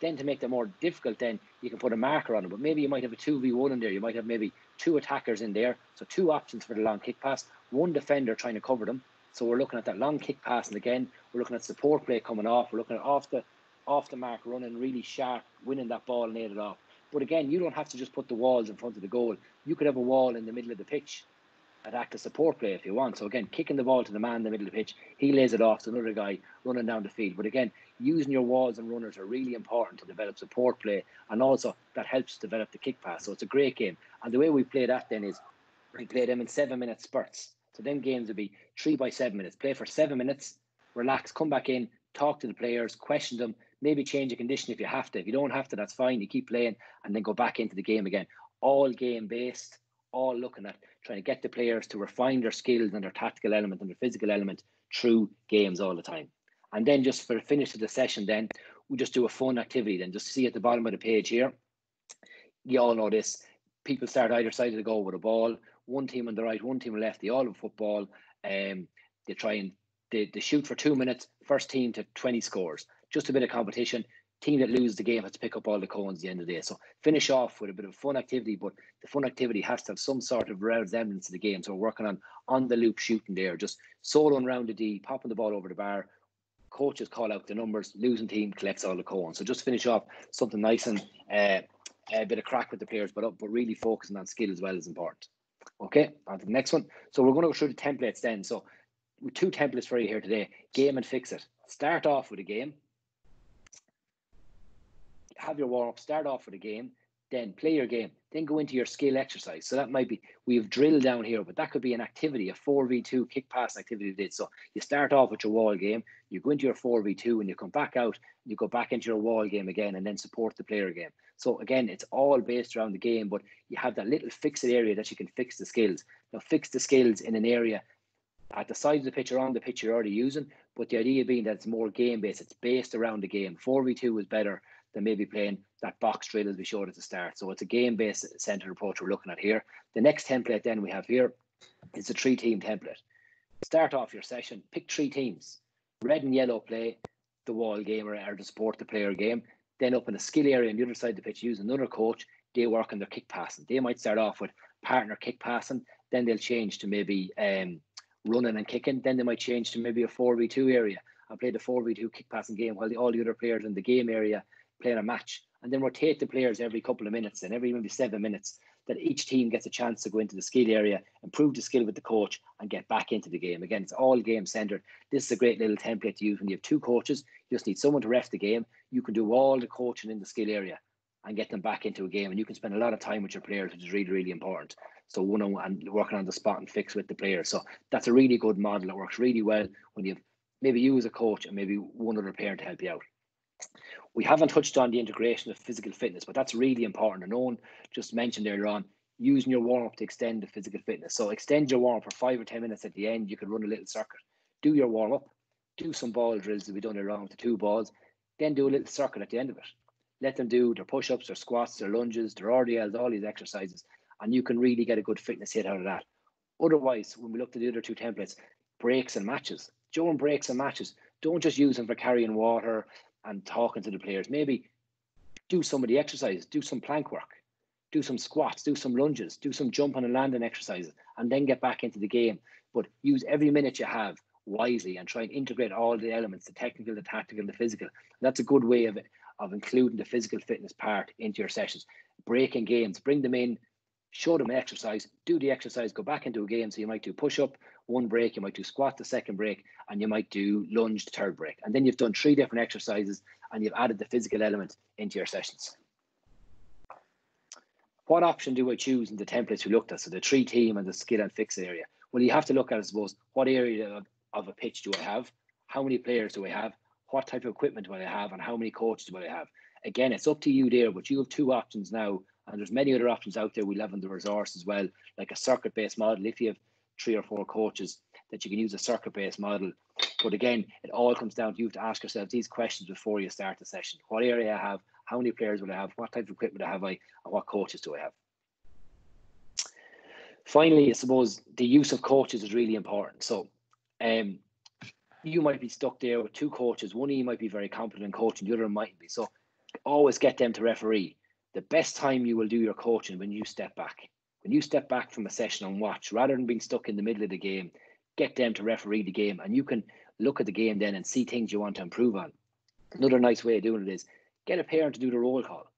Then to make it more difficult, then you can put a marker on it. But maybe you might have a 2v1 in there. You might have maybe two attackers in there. So two options for the long kick pass, one defender trying to cover them. So we're looking at that long kick pass, and again, we're looking at support play coming off. We're looking at off the off the mark, running really sharp, winning that ball and nail it off. But again, you don't have to just put the walls in front of the goal. You could have a wall in the middle of the pitch act as support play if you want. So again, kicking the ball to the man in the middle of the pitch, he lays it off to another guy running down the field. But again, using your walls and runners are really important to develop support play, and also that helps develop the kick pass. So it's a great game. And the way we play that then is we play them in seven minute spurts. So then games would be three by seven minutes. Play for seven minutes, relax, come back in, talk to the players, question them, maybe change a condition if you have to. If you don't have to, that's fine. You keep playing and then go back into the game again. All game based, all looking at trying to get the players to refine their skills and their tactical element and their physical element through games all the time. And then just for the finish of the session, then we just do a fun activity. Then just see at the bottom of the page here. You all know this. People start either side of the goal with a ball. One team on the right, one team on the left. They all have football. Um, they try and they, they shoot for two minutes. First team to 20 scores. Just a bit of competition team that loses the game has to pick up all the cones at the end of the day. So finish off with a bit of fun activity, but the fun activity has to have some sort of resemblance to the game. So we're working on on the loop shooting there, just soloing around the D, popping the ball over the bar. Coaches call out the numbers, losing team collects all the cones. So just finish off something nice and uh, a bit of crack with the players, but but really focusing on skill as well is important. Okay, on to the next one. So we're going to go through the templates then. So with two templates for you here today: game and fix it. Start off with a game have your warm up, start off with a game, then play your game, then go into your skill exercise. So that might be we have drilled down here, but that could be an activity, a 4v2 kick pass activity did. So you start off with your wall game, you go into your 4v2 and you come back out, you go back into your wall game again and then support the player game. So again, it's all based around the game, but you have that little fixed area that you can fix the skills. Now fix the skills in an area at the side of the pitch or on the pitch you're already using. But the idea being that it's more game based, it's based around the game. 4v2 is better than maybe playing that box drill as we showed at the start. So it's a game based centered approach we're looking at here. The next template then we have here is a three team template. Start off your session, pick three teams. Red and yellow play the wall game or, the support the player game. Then up in the skill area on the other side of the pitch, use another coach. They work on their kick passing. They might start off with partner kick passing, then they'll change to maybe um, running and kicking. Then they might change to maybe a 4v2 area and play the 4v2 kick passing game while the, all the other players in the game area play a match. And then rotate the players every couple of minutes and every maybe seven minutes that each team gets a chance to go into the skill area, improve the skill with the coach, and get back into the game. Again, it's all game centered. This is a great little template to use when you have two coaches. You just need someone to ref the game. You can do all the coaching in the skill area and get them back into a game. And you can spend a lot of time with your players, which is really, really important. So one on one working on the spot and fix with the players. So that's a really good model. It works really well when you have maybe you as a coach and maybe one other parent to help you out. We haven't touched on the integration of physical fitness, but that's really important. And Owen just mentioned earlier on using your warm up to extend the physical fitness. So extend your warm up for five or 10 minutes at the end. You could run a little circuit, do your warm up, do some ball drills that we done around with the two balls, then do a little circuit at the end of it. Let them do their push ups, their squats, their lunges, their RDLs, all these exercises, and you can really get a good fitness hit out of that. Otherwise, when we look at the other two templates, breaks and matches, during breaks and matches, don't just use them for carrying water and talking to the players. Maybe do some of the exercises, do some plank work, do some squats, do some lunges, do some jumping and landing exercises, and then get back into the game. But use every minute you have wisely and try and integrate all the elements the technical, the tactical, the physical. That's a good way of of including the physical fitness part into your sessions. Breaking games, bring them in, show them exercise, do the exercise, go back into a game. So you might do push up, one break, you might do squat the second break, and you might do lunge the third break. And then you've done three different exercises and you've added the physical element into your sessions. What option do I choose in the templates we looked at? So the three team and the skill and fix area. Well, you have to look at, I suppose, what area of, of a pitch do I have? How many players do I have? What type of equipment do I have? And how many coaches do I have? Again, it's up to you there, but you have two options now and there's many other options out there we'll have in the resource as well, like a circuit based model. If you have three or four coaches, that you can use a circuit based model. But again, it all comes down to you have to ask yourself these questions before you start the session. What area I have, how many players will I have, what type of equipment I have I, and what coaches do I have? Finally, I suppose the use of coaches is really important. So um, you might be stuck there with two coaches. One of you might be very competent in coaching, the other might be. So always get them to referee the best time you will do your coaching when you step back. When you step back from a session and watch, rather than being stuck in the middle of the game, get them to referee the game and you can look at the game then and see things you want to improve on. Another nice way of doing it is get a parent to do the roll call.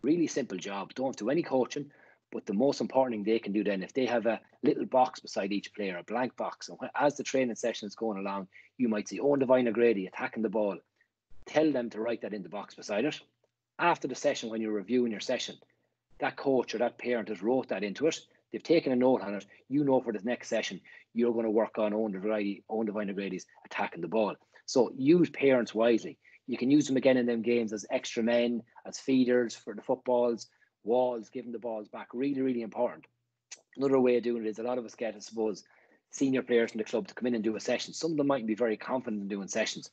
Really simple job. Don't do any coaching, but the most important thing they can do then, if they have a little box beside each player, a blank box, and as the training session is going along, you might see Owen Devine Grady attacking the ball. Tell them to write that in the box beside it after the session when you're reviewing your session, that coach or that parent has wrote that into it. They've taken a note on it. You know for the next session you're going to work on own the variety, own divine Grady's attacking the ball. So use parents wisely. You can use them again in them games as extra men, as feeders for the footballs, walls, giving the balls back. Really, really important. Another way of doing it is a lot of us get, I suppose, senior players in the club to come in and do a session. Some of them might be very confident in doing sessions.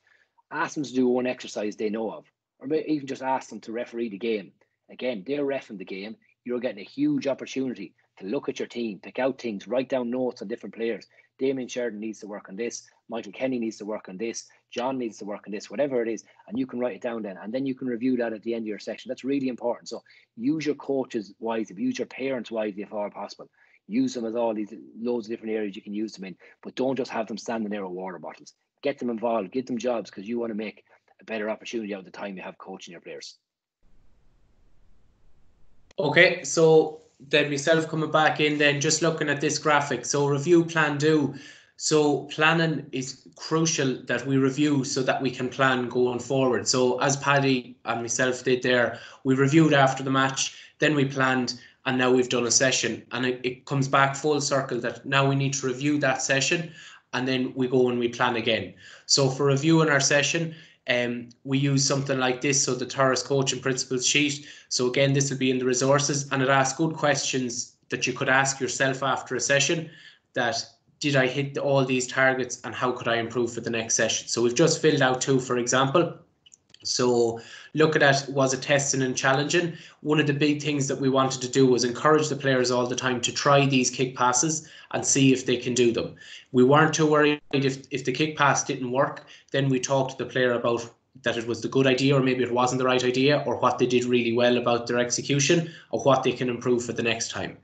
Ask them to do one exercise they know of or even just ask them to referee the game. Again, they're refing the game. You're getting a huge opportunity to look at your team, pick out things, write down notes on different players. Damien Sheridan needs to work on this. Michael Kenny needs to work on this. John needs to work on this, whatever it is. And you can write it down then. And then you can review that at the end of your section. That's really important. So use your coaches wisely, use your parents wisely if all possible. Use them as all these loads of different areas you can use them in. But don't just have them standing there with water bottles. Get them involved, give them jobs because you want to make a better opportunity out of the time you have coaching your players. Okay, so then myself coming back in, then just looking at this graphic. So review, plan, do. So planning is crucial that we review so that we can plan going forward. So as Paddy and myself did there, we reviewed after the match, then we planned, and now we've done a session. And it, it comes back full circle that now we need to review that session and then we go and we plan again. So for reviewing our session, um, we use something like this, so the Taurus coaching principles sheet. So again, this will be in the resources and it asks good questions that you could ask yourself after a session that did I hit all these targets and how could I improve for the next session? So we've just filled out two, for example. So looking at that was it testing and challenging. One of the big things that we wanted to do was encourage the players all the time to try these kick passes and see if they can do them. We weren't too worried if, if the kick pass didn't work, then we talked to the player about that it was the good idea or maybe it wasn't the right idea or what they did really well about their execution or what they can improve for the next time.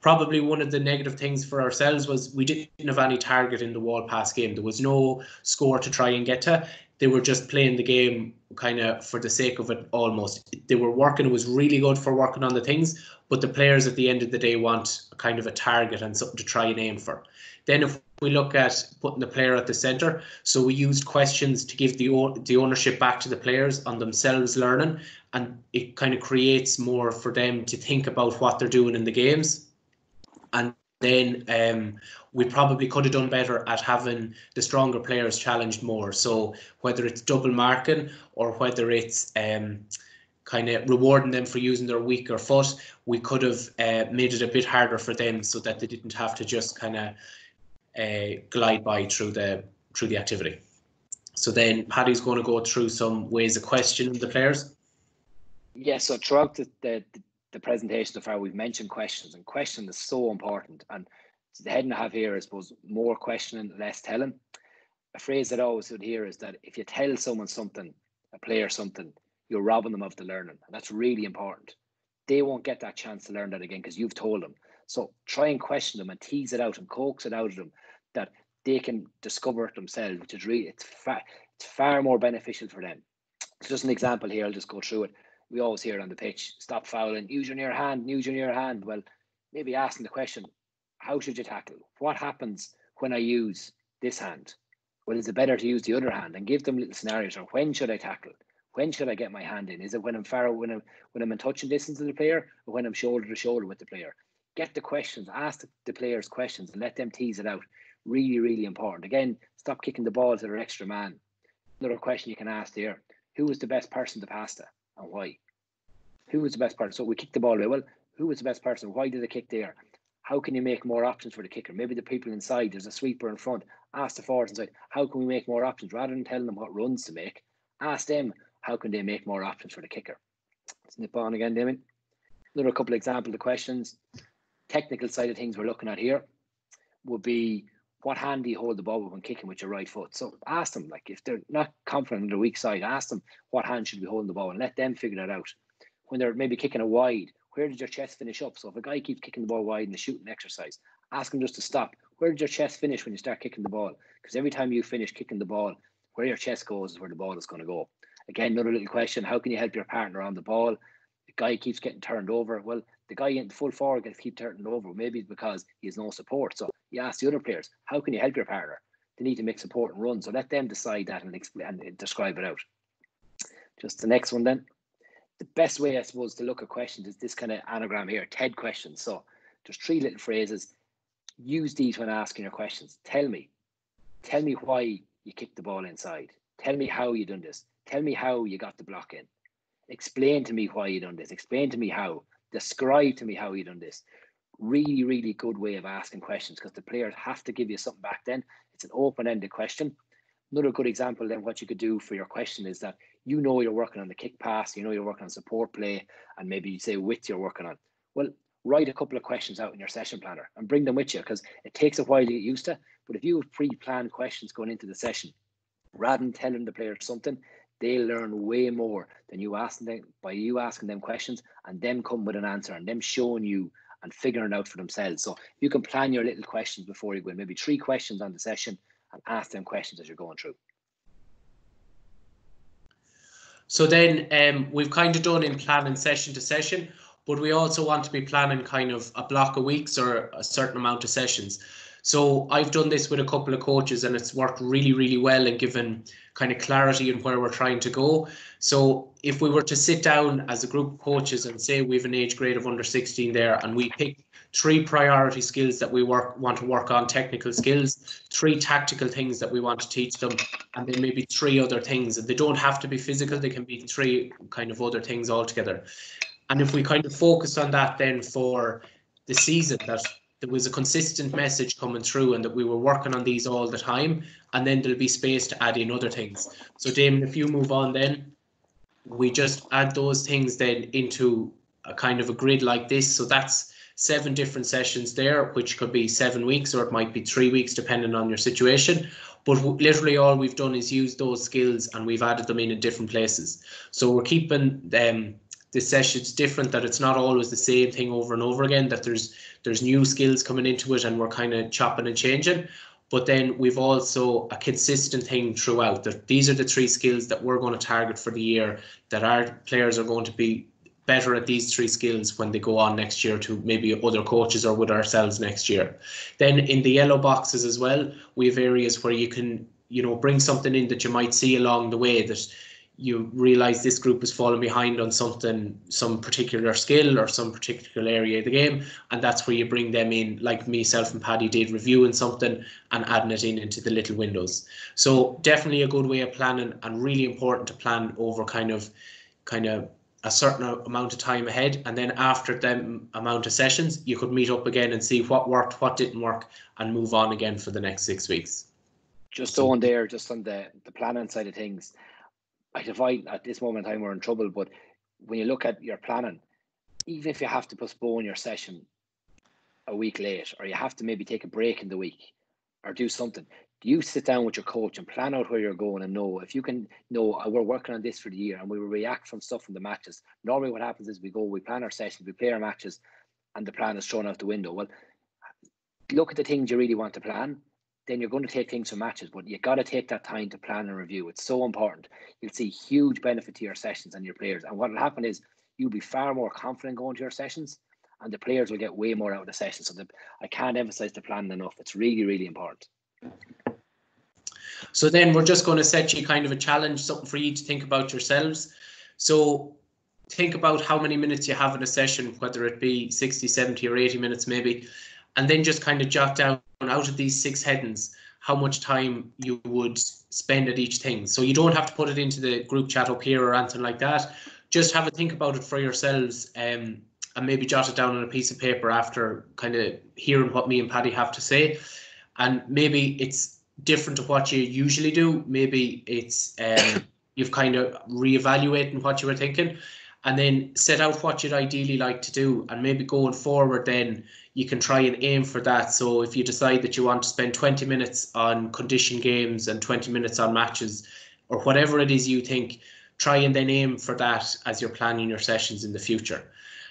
Probably one of the negative things for ourselves was we didn't have any target in the wall pass game. There was no score to try and get to they were just playing the game kind of for the sake of it almost. They were working, it was really good for working on the things, but the players at the end of the day want kind of a target and something to try and aim for. Then if we look at putting the player at the centre, so we used questions to give the the ownership back to the players on themselves learning, and it kind of creates more for them to think about what they're doing in the games. And then um, we probably could have done better at having the stronger players challenged more. So whether it's double marking or whether it's um, kind of rewarding them for using their weaker foot, we could have uh, made it a bit harder for them so that they didn't have to just kind of uh, glide by through the through the activity. So then Paddy's going to go through some ways of questioning the players. Yeah, so throughout the, the, the presentation so far, we've mentioned questions, and question is so important. And the heading I have here, I suppose, more questioning, less telling. A phrase that I always would hear is that if you tell someone something, a player something, you're robbing them of the learning. And that's really important. They won't get that chance to learn that again because you've told them. So try and question them and tease it out and coax it out of them that they can discover it themselves, which is really it's far it's far more beneficial for them. So just an example here, I'll just go through it. We always hear on the pitch, stop fouling, use your near hand, use your near hand. Well, maybe asking the question, how should you tackle? What happens when I use this hand? Well, is it better to use the other hand and give them little scenarios? Or when should I tackle? When should I get my hand in? Is it when I'm far when I'm when I'm in touching distance of the player, or when I'm shoulder to shoulder with the player? Get the questions, ask the, players questions, and let them tease it out. Really, really important. Again, stop kicking the balls to their extra man. Another question you can ask here: Who was the best person to pass to, and why? Who was the best person? So we kicked the ball away. Well, who was the best person? Why did they kick there? how can you make more options for the kicker? Maybe the people inside, there's a sweeper in front. Ask the forwards inside, how can we make more options? Rather than telling them what runs to make, ask them how can they make more options for the kicker. Snip on again, Damien. Another couple of examples of questions. Technical side of things we're looking at here would be what hand do you hold the ball when kicking with your right foot? So ask them, like if they're not confident on the weak side, ask them what hand should be holding the ball and let them figure that out. When they're maybe kicking a wide, where did your chest finish up? So if a guy keeps kicking the ball wide in the shooting exercise, ask him just to stop. Where did your chest finish when you start kicking the ball? Because every time you finish kicking the ball, where your chest goes is where the ball is going to go. Again, another little question: How can you help your partner on the ball? The guy keeps getting turned over. Well, the guy in the full forward gets keep turning over. Maybe it's because he has no support. So you ask the other players, how can you help your partner? They need to make support and run. So let them decide that and explain and describe it out. Just the next one then the best way, I suppose, to look at questions is this kind of anagram here, TED questions. So there's three little phrases. Use these when asking your questions. Tell me. Tell me why you kicked the ball inside. Tell me how you done this. Tell me how you got the block in. Explain to me why you done this. Explain to me how. Describe to me how you done this. Really, really good way of asking questions because the players have to give you something back then. It's an open-ended question. Another good example then what you could do for your question is that you know you're working on the kick pass, you know you're working on support play, and maybe you say width you're working on. Well, write a couple of questions out in your session planner and bring them with you because it takes a while to get used to. But if you have pre-planned questions going into the session, rather than telling the players something, they learn way more than you asking them by you asking them questions and them come with an answer and them showing you and figuring out for themselves. So you can plan your little questions before you go in, maybe three questions on the session and ask them questions as you're going through. So then um, we've kind of done in planning session to session, but we also want to be planning kind of a block of weeks or a certain amount of sessions. So I've done this with a couple of coaches and it's worked really, really well and given kind of clarity in where we're trying to go. So if we were to sit down as a group of coaches and say we have an age grade of under 16 there and we pick three priority skills that we work want to work on technical skills three tactical things that we want to teach them and then maybe three other things and they don't have to be physical they can be three kind of other things altogether and if we kind of focus on that then for the season that there was a consistent message coming through and that we were working on these all the time and then there'll be space to add in other things. So Damon if you move on then we just add those things then into a kind of a grid like this. So that's seven different sessions there which could be seven weeks or it might be three weeks depending on your situation. But literally all we've done is use those skills and we've added them in in different places. So we're keeping them the sessions different that it's not always the same thing over and over again that there's there's new skills coming into it and we're kind of chopping and changing. But then we've also a consistent thing throughout that these are the three skills that we're going to target for the year that our players are going to be better at these three skills when they go on next year to maybe other coaches or with ourselves next year. Then in the yellow boxes as well we have areas where you can you know bring something in that you might see along the way that you realize this group is falling behind on something, some particular skill or some particular area of the game, and that's where you bring them in, like myself and Paddy did, reviewing something and adding it in into the little windows. So definitely a good way of planning, and really important to plan over kind of, kind of a certain amount of time ahead, and then after them amount of sessions, you could meet up again and see what worked, what didn't work, and move on again for the next six weeks. Just on there, just on the the planning side of things I divide at this moment in time we're in trouble, but when you look at your planning, even if you have to postpone your session a week late, or you have to maybe take a break in the week or do something, you sit down with your coach and plan out where you're going and know if you can know uh, we're working on this for the year and we will react from stuff from the matches. Normally what happens is we go, we plan our sessions, we play our matches, and the plan is thrown out the window. Well, look at the things you really want to plan then you're going to take things from matches, but you got to take that time to plan and review. It's so important. You'll see huge benefit to your sessions and your players. And what will happen is you'll be far more confident going to your sessions, and the players will get way more out of the session. So the, I can't emphasize the plan enough. It's really, really important. So then we're just going to set you kind of a challenge, something for you to think about yourselves. So think about how many minutes you have in a session, whether it be 60, 70 or 80 minutes maybe, and then just kind of jot down out of these six headings how much time you would spend at each thing. So you don't have to put it into the group chat up here or anything like that. Just have a think about it for yourselves um, and maybe jot it down on a piece of paper after kind of hearing what me and Paddy have to say. And maybe it's different to what you usually do. Maybe it's um, you've kind of reevaluating what you were thinking and then set out what you'd ideally like to do and maybe going forward then you can try and aim for that. So if you decide that you want to spend 20 minutes on condition games and 20 minutes on matches or whatever it is you think try and then aim for that as you're planning your sessions in the future.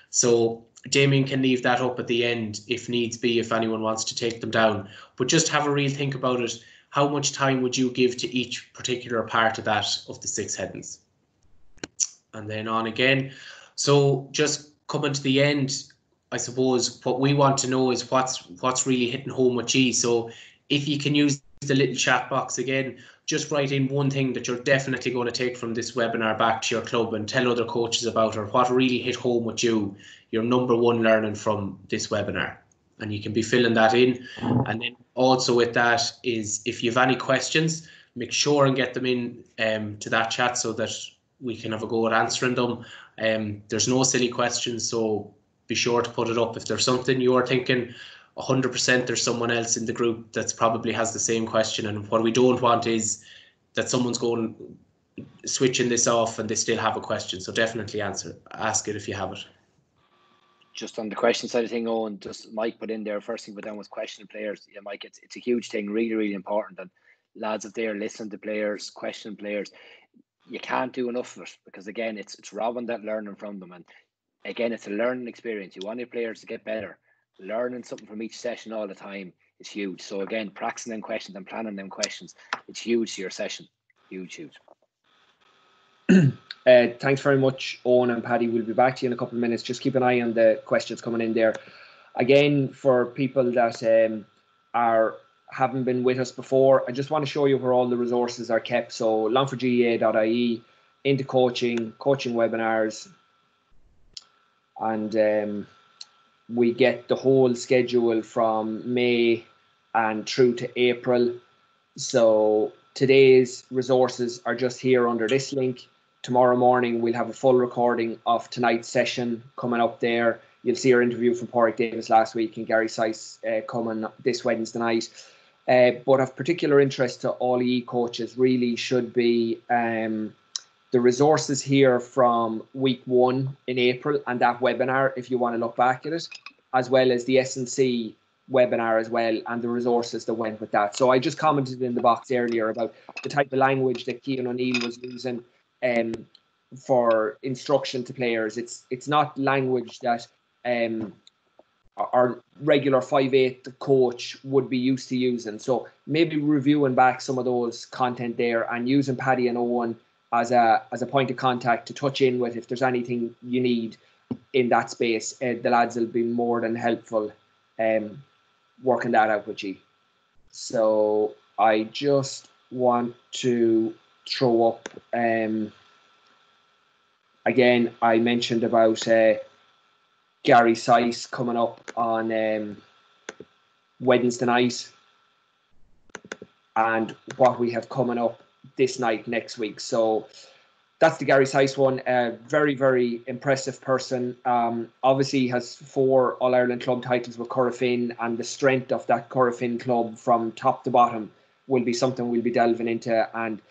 So Damien can leave that up at the end if needs be if anyone wants to take them down. But just have a real think about it. How much time would you give to each particular part of that of the six headings? And then on again. So just coming to the end, I suppose what we want to know is what's what's really hitting home with G. So if you can use the little chat box again, just write in one thing that you're definitely going to take from this webinar back to your club and tell other coaches about or what really hit home with you, your number one learning from this webinar. And you can be filling that in. And then also with that is if you have any questions, make sure and get them in um, to that chat so that we can have a go at answering them. Um, there's no silly questions, so be sure to put it up. If there's something you're thinking 100% there's someone else in the group that's probably has the same question. And what we don't want is that someone's going switching this off and they still have a question. So definitely answer, ask it if you have it. Just on the question side of thing, Owen, just Mike put in there, first thing but then was question players. Yeah, Mike, it's, it's a huge thing, really, really important. And lads, if they're listening to players, question players, you can't do enough of it because again, it's it's robbing that learning from them, and again, it's a learning experience. You want your players to get better. Learning something from each session all the time is huge. So again, practicing them questions and planning them questions, it's huge to your session. Huge, huge. Uh, thanks very much, Owen and Paddy. We'll be back to you in a couple of minutes. Just keep an eye on the questions coming in there. Again, for people that um, are haven't been with us before, I just want to show you where all the resources are kept. So longfordgaa.ie, into coaching, coaching webinars, and um, we get the whole schedule from May and through to April. So today's resources are just here under this link. Tomorrow morning we'll have a full recording of tonight's session coming up there. you'll see our interview from Porrick Davis last week and Gary Seiss uh, coming this Wednesday night. Uh, but of particular interest to all EE coaches really should be um, the resources here from week one in April and that webinar if you want to look back at it, as well as the S&C webinar as well and the resources that went with that. So I just commented in the box earlier about the type of language that Cian O'Neill was using um, for instruction to players. It's it's not language that um, our regular five eight coach would be used to using. So maybe reviewing back some of those content there and using Paddy and Owen as a as a point of contact to touch in with if there's anything you need in that space. Uh, the lads will be more than helpful um, working that out with you. So I just want to throw up um, again. I mentioned about uh, Gary Sice coming up on um, Wednesday night and what we have coming up this night next week. So that's the Gary Sice one. A very, very impressive person. Um, obviously, has four All Ireland club titles with Corofin, and the strength of that Corofin club from top to bottom will be something we'll be delving into. And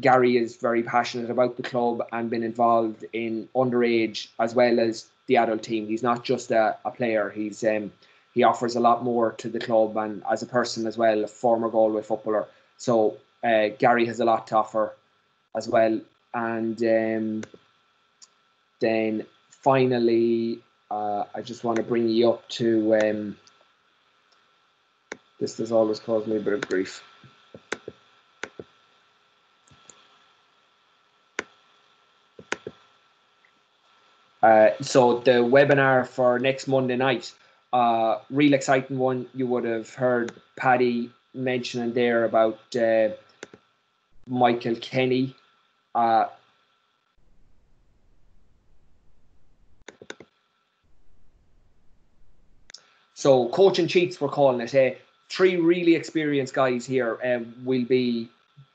Gary is very passionate about the club and been involved in underage as well as the adult team. He's not just a, a player. He's um, he offers a lot more to the club and as a person as well, a former Galway footballer. So uh, Gary has a lot to offer as well. And um, then finally, uh, I just want to bring you up to um, this has always caused me a bit of grief. Uh, so the webinar for next Monday night, uh, real exciting one. You would have heard Paddy mentioning there about uh, Michael Kenny. Uh, so coaching cheats, we're calling it. Uh, three really experienced guys here um, will be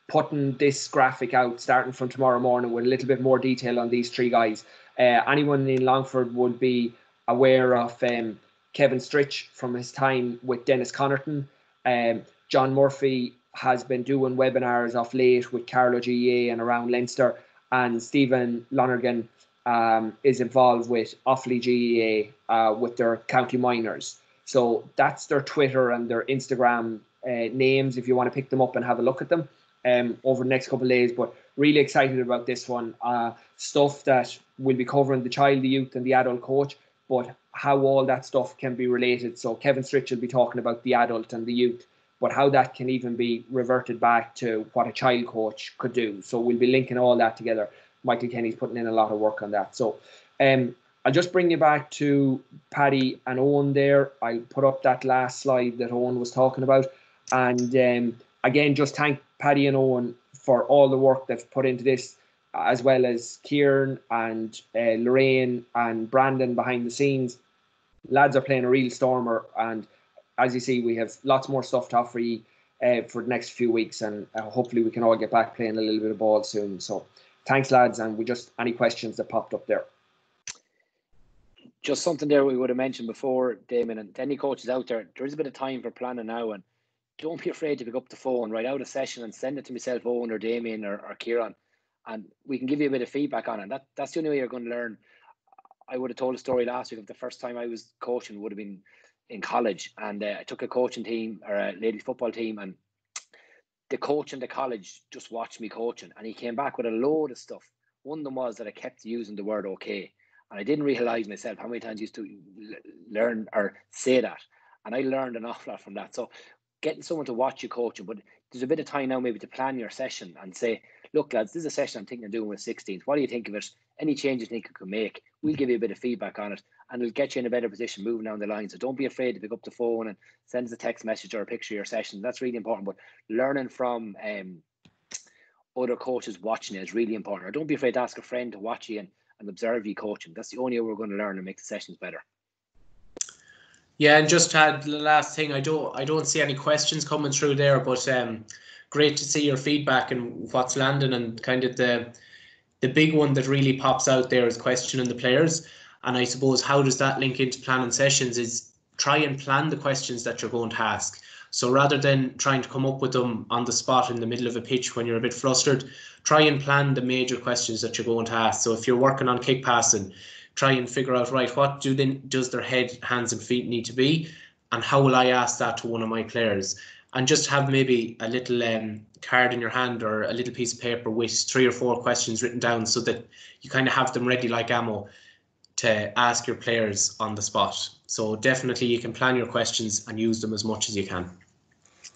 putting this graphic out starting from tomorrow morning with a little bit more detail on these three guys. Uh, anyone in Longford would be aware of um, Kevin Stritch from his time with Denis Connerton. Um, John Murphy has been doing webinars off late with Carlow GAA and around Leinster, and Stephen Lonergan um, is involved with Offaly GAA uh, with their county minors. So that's their Twitter and their Instagram uh, names if you want to pick them up and have a look at them um, over the next couple of days. But really excited about this one. Uh, stuff that will be covering the child, the youth, and the adult coach, but how all that stuff can be related. So Kevin Stritch will be talking about the adult and the youth, but how that can even be reverted back to what a child coach could do. So we'll be linking all that together. Michael Kenny's putting in a lot of work on that. So um, I'll just bring you back to Paddy and Owen there. I'll put up that last slide that Owen was talking about. And um, again, just thank Paddy and Owen for all the work they've put into this, as well as Kieran and uh, Lorraine and Brandon behind the scenes. Lads are playing a real stormer, and as you see, we have lots more stuff to offer you uh, for the next few weeks, and uh, hopefully we can all get back playing a little bit of ball soon. So, thanks, lads, and we just any questions that popped up there. Just something there we would have mentioned before, Damien, and any coaches out there, there is a bit of time for planning now, and don't be afraid to pick up the phone, write out a session and send it to myself, Owen or Damien or, or Kieran, and we can give you a bit of feedback on it. That that's the only way you're going to learn. I would have told a story last week of the first time I was coaching would have been in college, and uh, I took a coaching team or a ladies football team, and the coach in the college just watched me coaching, and he came back with a load of stuff. One of them was that I kept using the word "okay," and I didn't realize myself how many times I used to learn or say that, and I learned an awful lot from that. So getting someone to watch you coaching, but there's a bit of time now maybe to plan your session and say, look, lads, this is a session I'm thinking of doing with 16s. What do you think of it? Any changes you think you could make? We'll give you a bit of feedback on it and it'll get you in a better position moving down the line. So don't be afraid to pick up the phone and send us a text message or a picture of your session. That's really important. But learning from um, other coaches watching it is really important. Or don't be afraid to ask a friend to watch you and, and observe you coaching. That's the only way we're going to learn and make the sessions better. Yeah, and just had the last thing. I don't I don't see any questions coming through there, but um, great to see your feedback and what's landing and kind of the the big one that really pops out there is questioning the players. And I suppose how does that link into planning sessions is try and plan the questions that you're going to ask. So rather than trying to come up with them on the spot in the middle of a pitch when you're a bit flustered, try and plan the major questions that you're going to ask. So if you're working on kick passing, try and figure out right what do then does their head, hands, and feet need to be, and how will I ask that to one of my players? And just have maybe a little um, card in your hand or a little piece of paper with three or four questions written down so that you kind of have them ready like ammo to ask your players on the spot. So definitely you can plan your questions and use them as much as you can.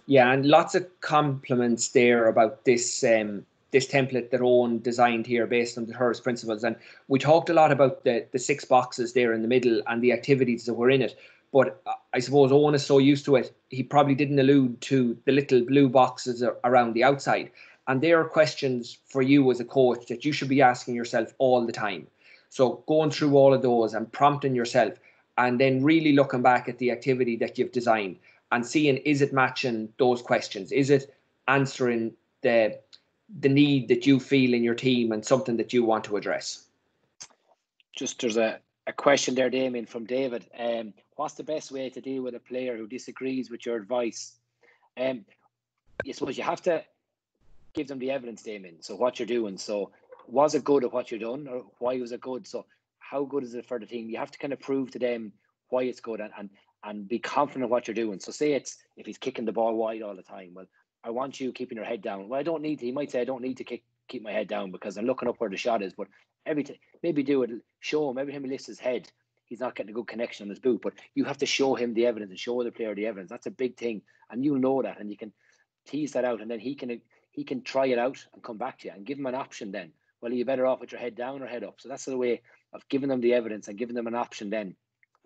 Yeah, and lots of compliments there about this um, this template that Owen designed here based on the Thurles principles. And we talked a lot about the the six boxes there in the middle and the activities that were in it. But I suppose Owen is so used to it, he probably didn't allude to the little blue boxes around the outside. And they are questions for you as a coach that you should be asking yourself all the time. So going through all of those and prompting yourself and then really looking back at the activity that you've designed and seeing is it matching those questions? Is it answering the the need that you feel in your team and something that you want to address? Just there's a, a question there, Damien, from David. Um, what's the best way to deal with a player who disagrees with your advice? Um, I suppose you have to give them the evidence, Damien. So what you're doing. So was it good at what you're done, or why was it good? So how good is it for the team? You have to kind of prove to them why it's good and, and and be confident of what you're doing. So say it's if he's kicking the ball wide all the time. Well, I want you keeping your head down. Well, I don't need to. He might say I don't need to kick keep my head down because I'm looking up where the shot is. But every time, maybe do it. Show him every time he lifts his head, he's not getting a good connection on his boot. But you have to show him the evidence and show the player the evidence. That's a big thing, and you know that, and you can tease that out, and then he can he can try it out and come back to you and give him an option. Then, well, you're you better off with your head down or head up? So that's the way of giving them the evidence and giving them an option. Then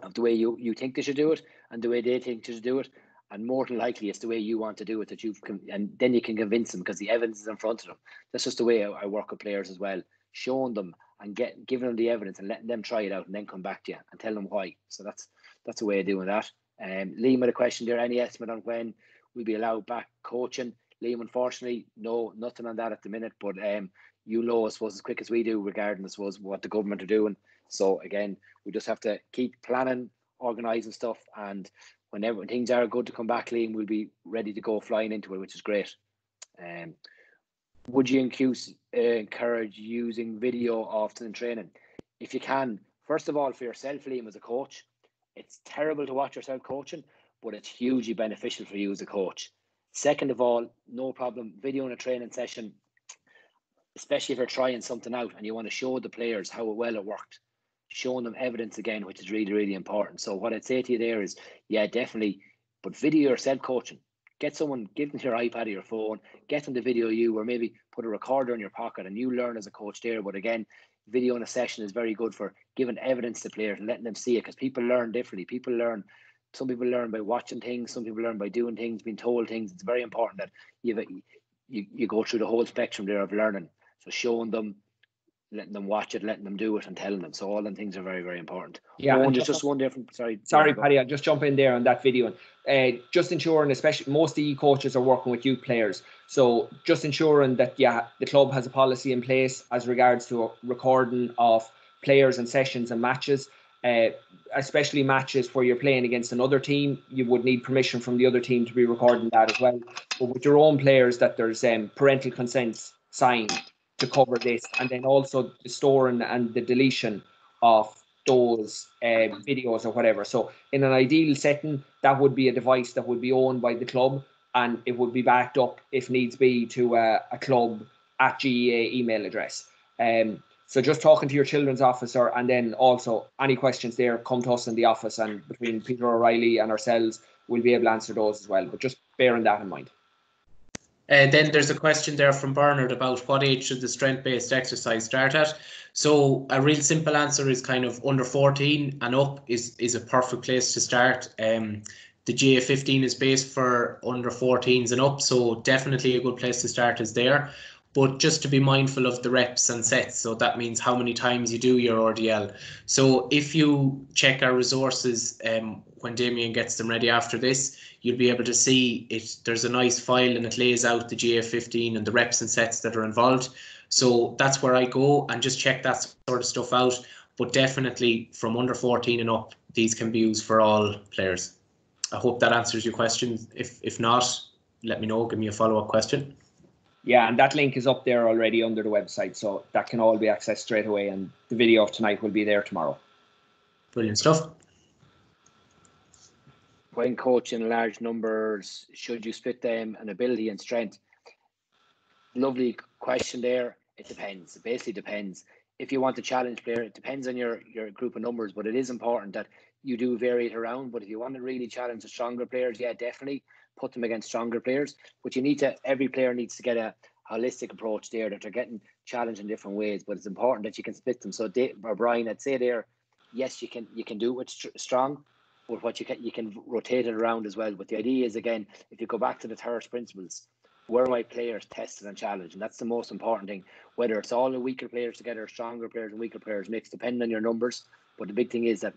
of the way you, you think they should do it and the way they think they should do it. And more than likely, it's the way you want to do it that you've, and then you can convince them because the evidence is in front of them. That's just the way I, I work with players as well, showing them and get giving them the evidence and letting them try it out and then come back to you and tell them why. So that's that's a way of doing that. Um, Liam had a question there. Any estimate on when we'll be allowed back coaching? Liam, unfortunately, no, nothing on that at the minute. But um, you know, I suppose as quick as we do regarding, I suppose, what the government are doing. So again, we just have to keep planning, organising stuff, and whenever when things are good to come back, Liam, we'll be ready to go flying into it, which is great. Um, would you uh, encourage using video often in training? If you can, first of all, for yourself, Liam, as a coach, it's terrible to watch yourself coaching, but it's hugely beneficial for you as a coach. Second of all, no problem, video in a training session, especially if you're trying something out and you want to show the players how well it worked showing them evidence again, which is really, really important. So what I'd say to you there is, yeah, definitely, but video or self-coaching. Get someone, give them your iPad or your phone, get them to video you, or maybe put a recorder in your pocket and you learn as a coach there. But again, video in a session is very good for giving evidence to players and letting them see it because people learn differently. People learn, some people learn by watching things, some people learn by doing things, being told things. It's very important that you you, you go through the whole spectrum there of learning. So showing them, letting them watch it, letting them do it, and telling them. So all them things are very, very important. Yeah, and just, just one different. Sorry, sorry, Paddy. I'll just jump in there on that video. Uh, just ensuring, especially most of the coaches are working with youth players, so just ensuring that yeah, the club has a policy in place as regards to recording of players and sessions and matches. Uh, especially matches where you're playing against another team, you would need permission from the other team to be recording that as well. But with your own players, that there's um, parental consent signed to cover this, and then also the storing and the deletion of those uh, videos or whatever. So in an ideal setting, that would be a device that would be owned by the club, and it would be backed up if needs be to uh, a club at GAA email address. Um, so just talking to your children's officer, and then also any questions there, come to us in the office, and between Peter O'Reilly and ourselves, we'll be able to answer those as well. But just bearing that in mind. Uh, then there's a question there from Bernard about what age should the strength-based exercise start at. So a real simple answer is kind of under 14 and up is is a perfect place to start. Um, the GAA15 is based for under 14s and up, so definitely a good place to start is there. But just to be mindful of the reps and sets, so that means how many times you do your RDL. So if you check our resources um, when Damien gets them ready after this, you'll be able to see it. There's a nice file and it lays out the GAA15 and the reps and sets that are involved. So that's where I go and just check that sort of stuff out. but definitely from under 14 and up, these can be used for all players. I hope that answers your question. If if not, let me know. Give me a follow up question. Yeah, and that link is up there already under the website, so that can all be accessed straight away. And the video of tonight will be there tomorrow. Brilliant stuff. When coaching large numbers, should you split them an ability and strength? Lovely question there. It depends. It basically depends. If you want to challenge player, it depends on your your group of numbers, but it is important that you do vary it around. But if you want to really challenge the stronger players, yeah, definitely put them against stronger players. But you need to every player needs to get a holistic approach there that they're getting challenged in different ways. But it's important that you can split them. So Dave, Brian, I'd say there, yes, you can you can do it with str- strong, but what you can you can rotate it around as well. But the idea is again, if you go back to the Thirst principles, where my players tested and challenged, and that's the most important thing. Whether it's all the weaker players together, stronger players and weaker players mixed, depending on your numbers. But the big thing is that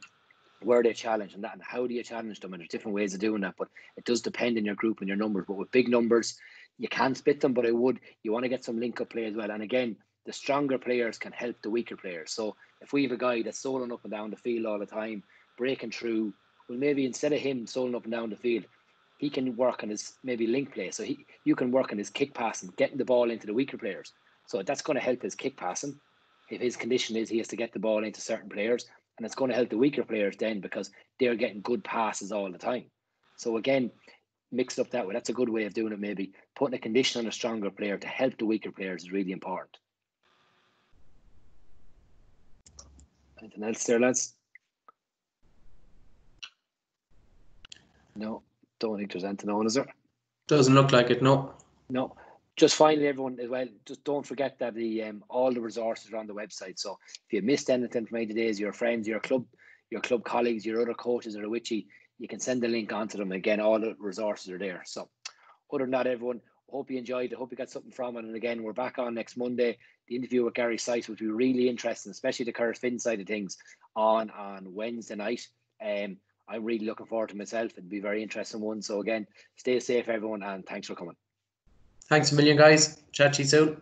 where they challenge and that and how do you challenge them and there's different ways of doing that but it does depend on your group and your numbers but with big numbers you can split them but i would you want to get some link up play as well and again the stronger players can help the weaker players so if we have a guy that's soling up and down the field all the time breaking through well maybe instead of him soling up and down the field he can work on his maybe link play so he you can work on his kick passing getting the ball into the weaker players so that's going to help his kick passing if his condition is he has to get the ball into certain players and it's going to help the weaker players then because they're getting good passes all the time. So again, mix it up that way. That's a good way of doing it. Maybe putting a condition on a stronger player to help the weaker players is really important. Anything else there, lads? No, don't think there's anything on, is there? Doesn't look like it, no. No. Just finally, everyone as well, just don't forget that the um, all the resources are on the website. So if you missed anything from any days, your friends, your club, your club colleagues, your other coaches that are with you, can send the link onto them. Again, all the resources are there. So other than that, everyone, hope you enjoyed. I hope you got something from it. And again, we're back on next Monday. The interview with Gary Sice, which will be really interesting, especially the Corofin side of things, on on Wednesday night. Um, I'm really looking forward to myself. It'll be very interesting one. So again, stay safe, everyone, and thanks for coming. Thanks a million, guys. Chat to you soon.